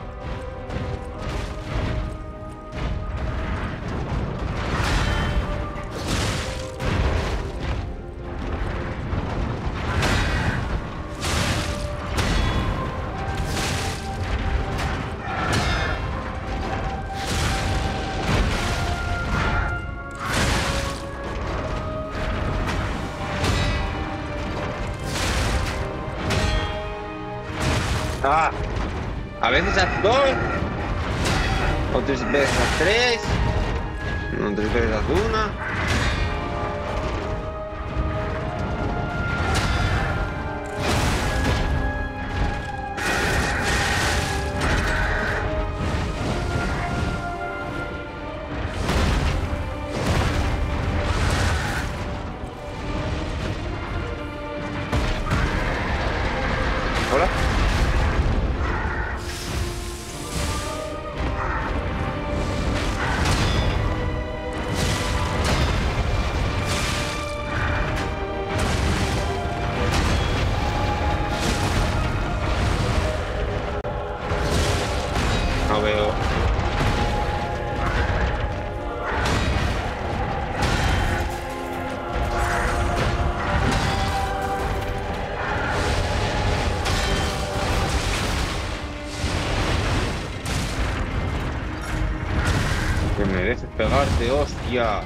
Ja.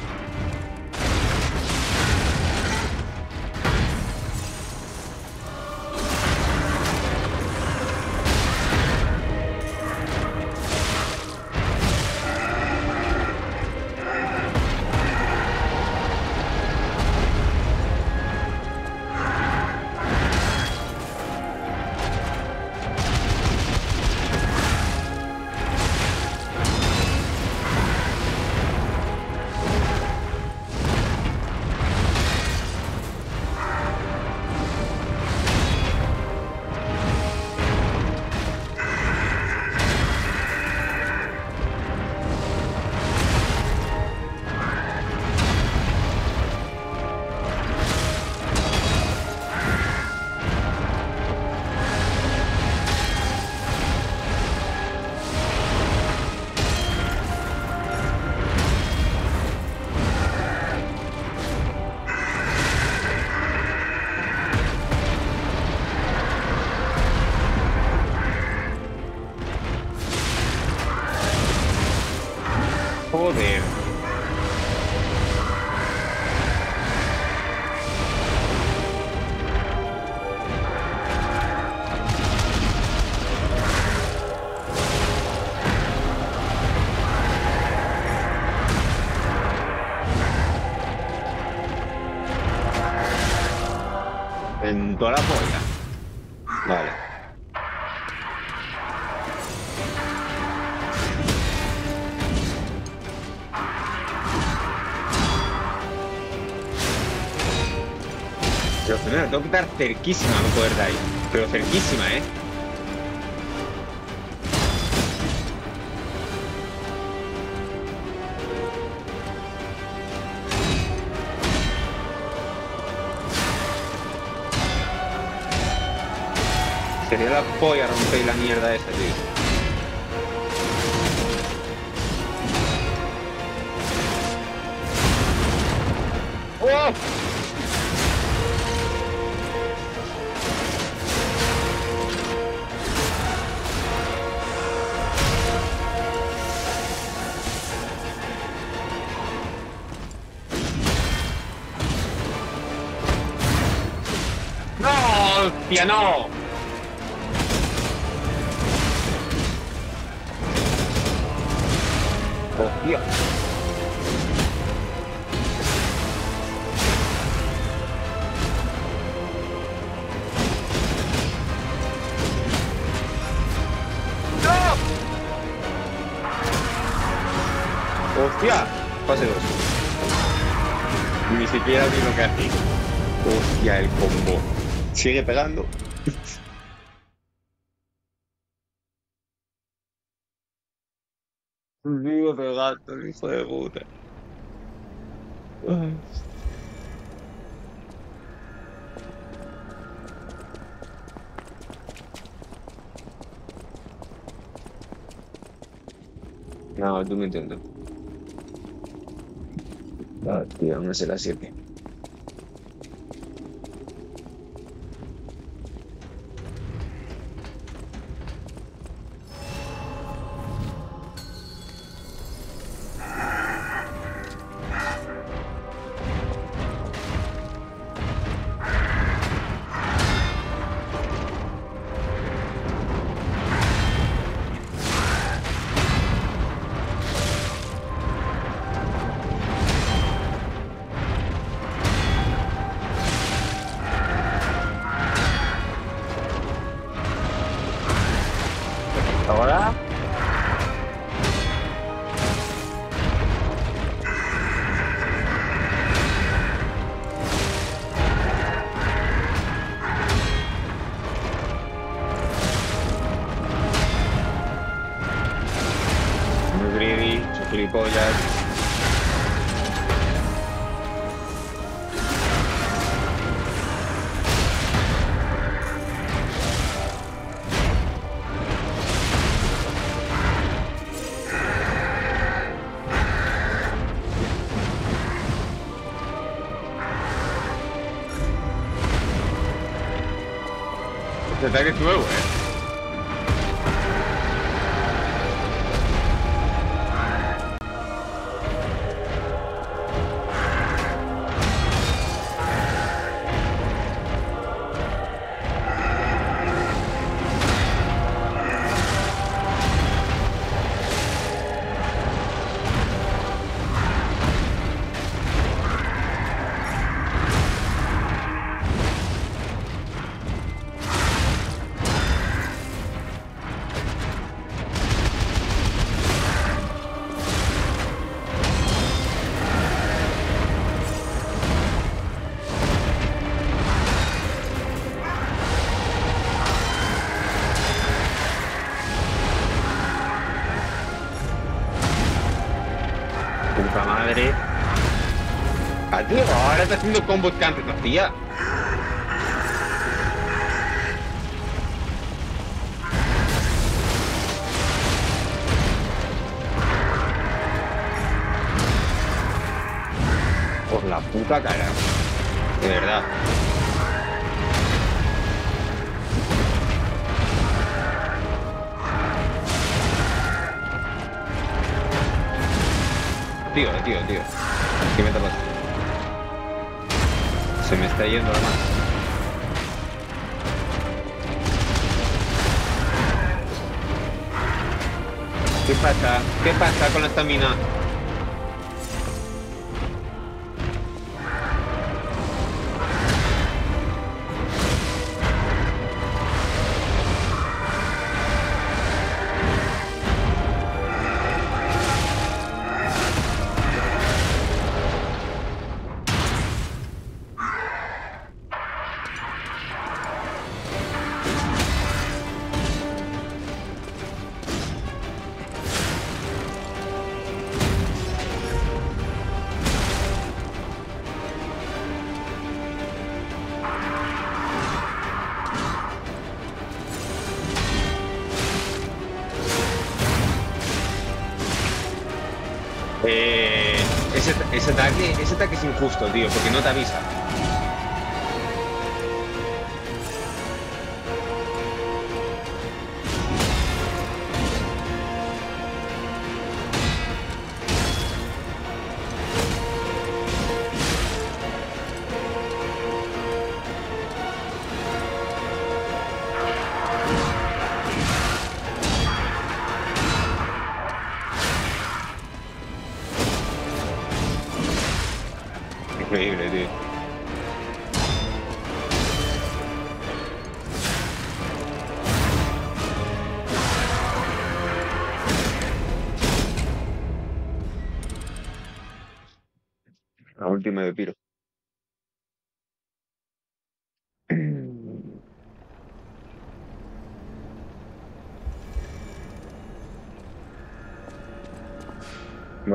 Cerquísima para poder de ahí. Pero cerquísima, ¿eh? Sería la polla romper la mierda esa, tío. ¡Hostia, no! Hostia. ¡No! ¡Hostia! Fase 2. Ni siquiera vi lo que hacía. Hostia, el combo. Sigue pegando. Sigue pegando, hijo de puta. Ay. No, tú me entiendes. Ah, tío, no sé las 7. Este ataque es madre. Tío, ahora está haciendo combos que antes no hacía. Por la puta cara. De verdad. Tío, eh, tío, tío. ¿Qué me está pasando? Se me está yendo la mano. ¿Qué pasa? ¿Qué pasa con la estamina? Injusto, tío, porque no te avisa.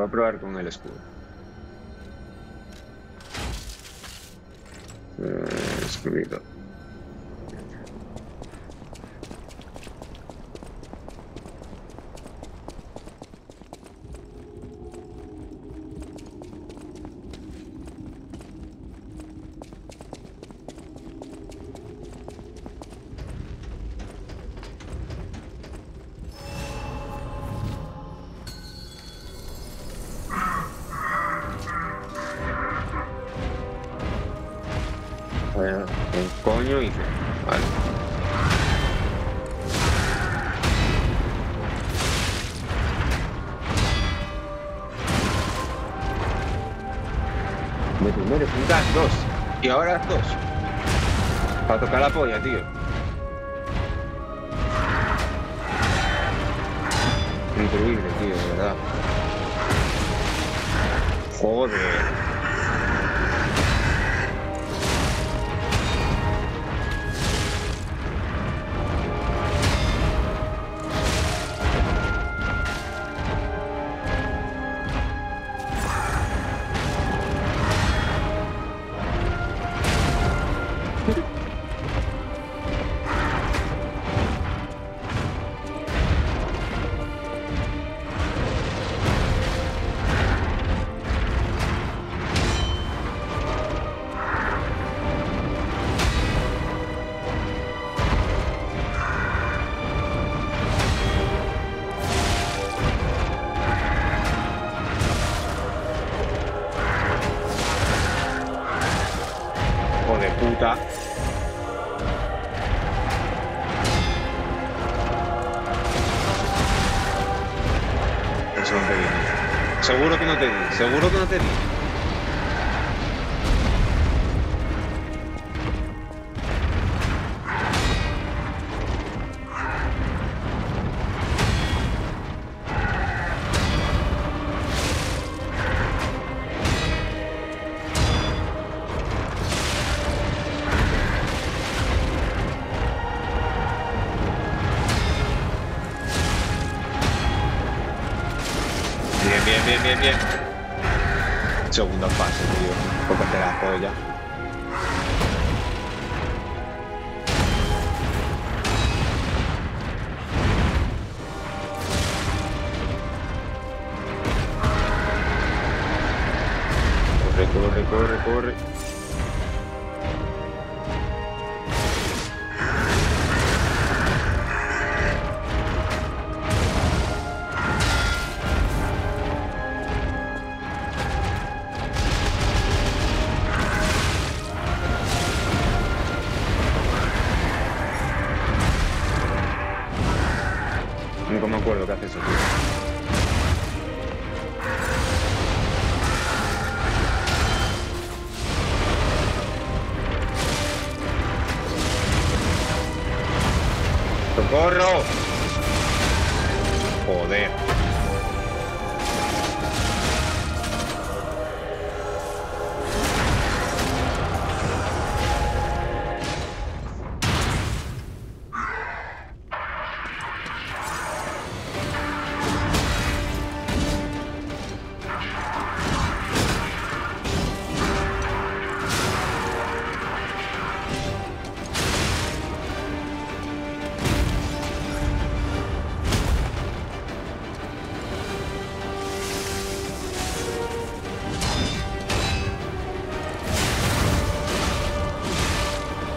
A probar con el escudo. Un coño y... Vale. De primero un gas, dos. Y ahora dos. Para tocar la polla, tío. Increíble, tío, de verdad. Joder.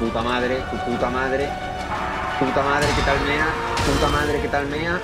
Puta madre, tu puta madre. Puta madre, ¿qué tal mea? Puta madre, ¿qué tal mea?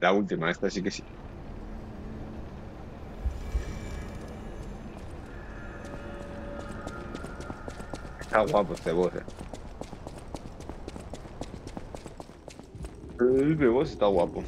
La última, esta sí que sí. Está guapo este boss, eh. El boss está guapo.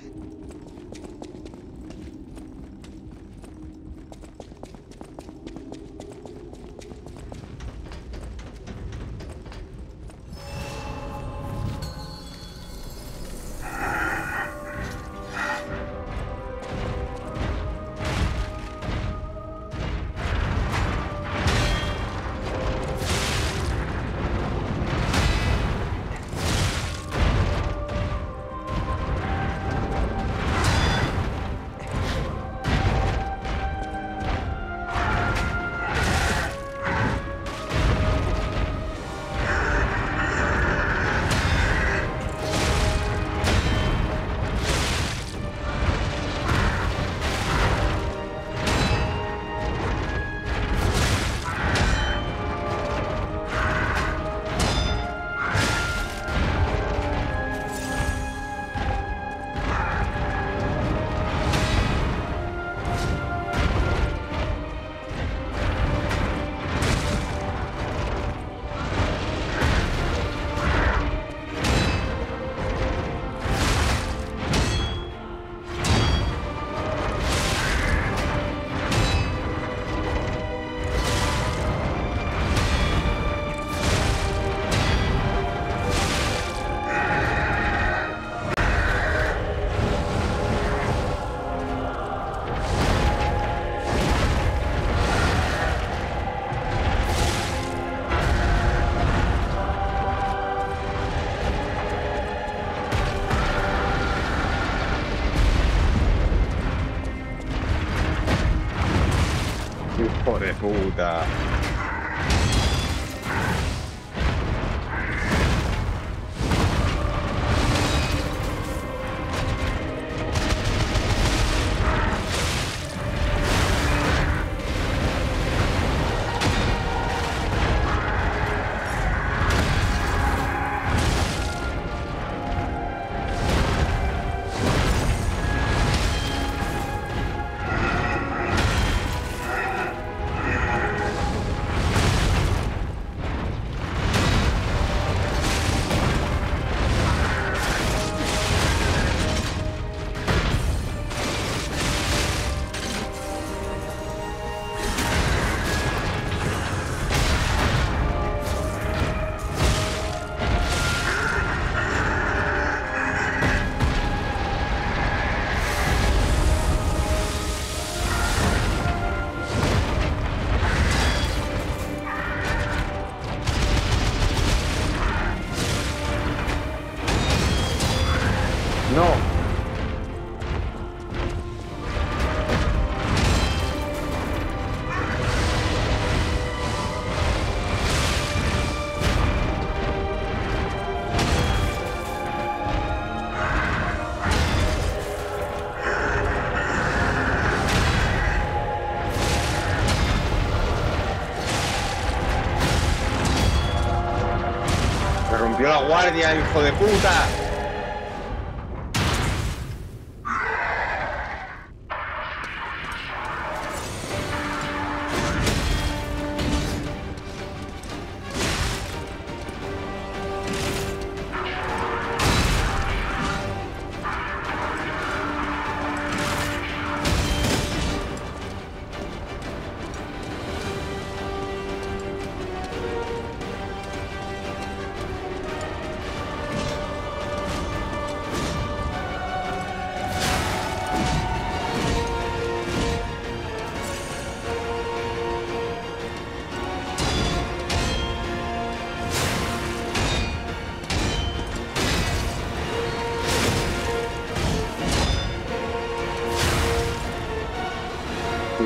Guardia, hijo de puta.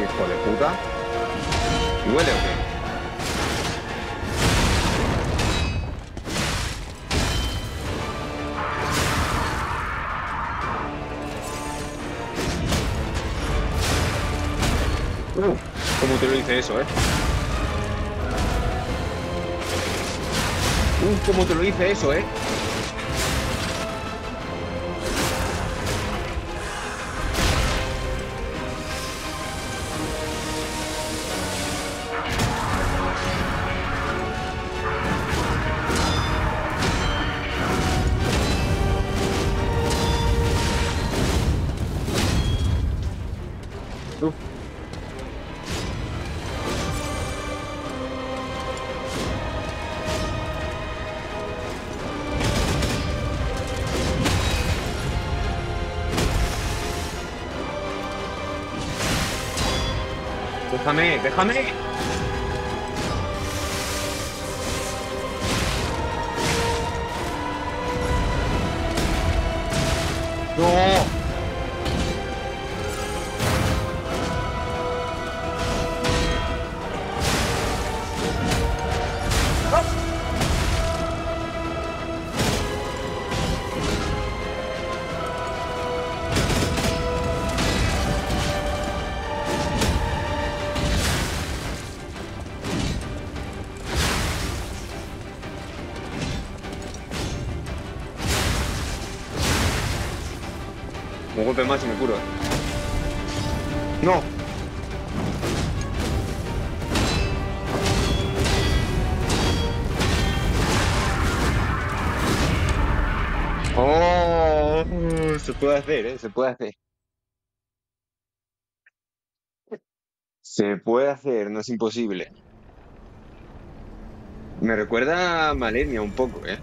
Hijo de puta. ¿Huele o qué? Uf, ¿Cómo te lo dice eso, eh? Uf, ¿cómo te lo dice eso, eh? Déjame, déjame. Puede hacer. Se puede hacer, no es imposible. Me recuerda a Malenia un poco, ¿eh?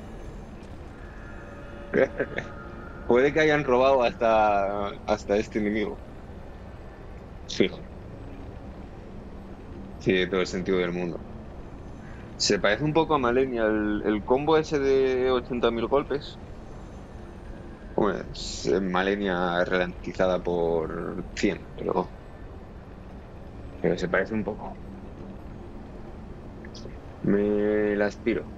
Puede que hayan robado hasta, hasta este enemigo. Fijo. Tiene todo el sentido del mundo. Se parece un poco a Malenia, el, el combo ese de 80.000 golpes. Pues Malenia ralentizada por 100, pero, pero se parece un poco. Me la aspiro.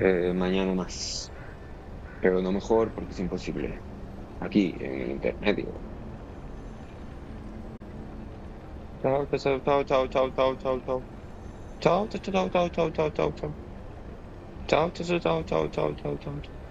Eh, mañana más. Pero no mejor porque es imposible. Aquí, en el intermedio. Chao, chao, chao, chao, chao, chao, chao, chao. Chao, chao, chao, chao, chao, chao, chao, chao. Chao, chao, chao, chao, chao, chao, chao, chao.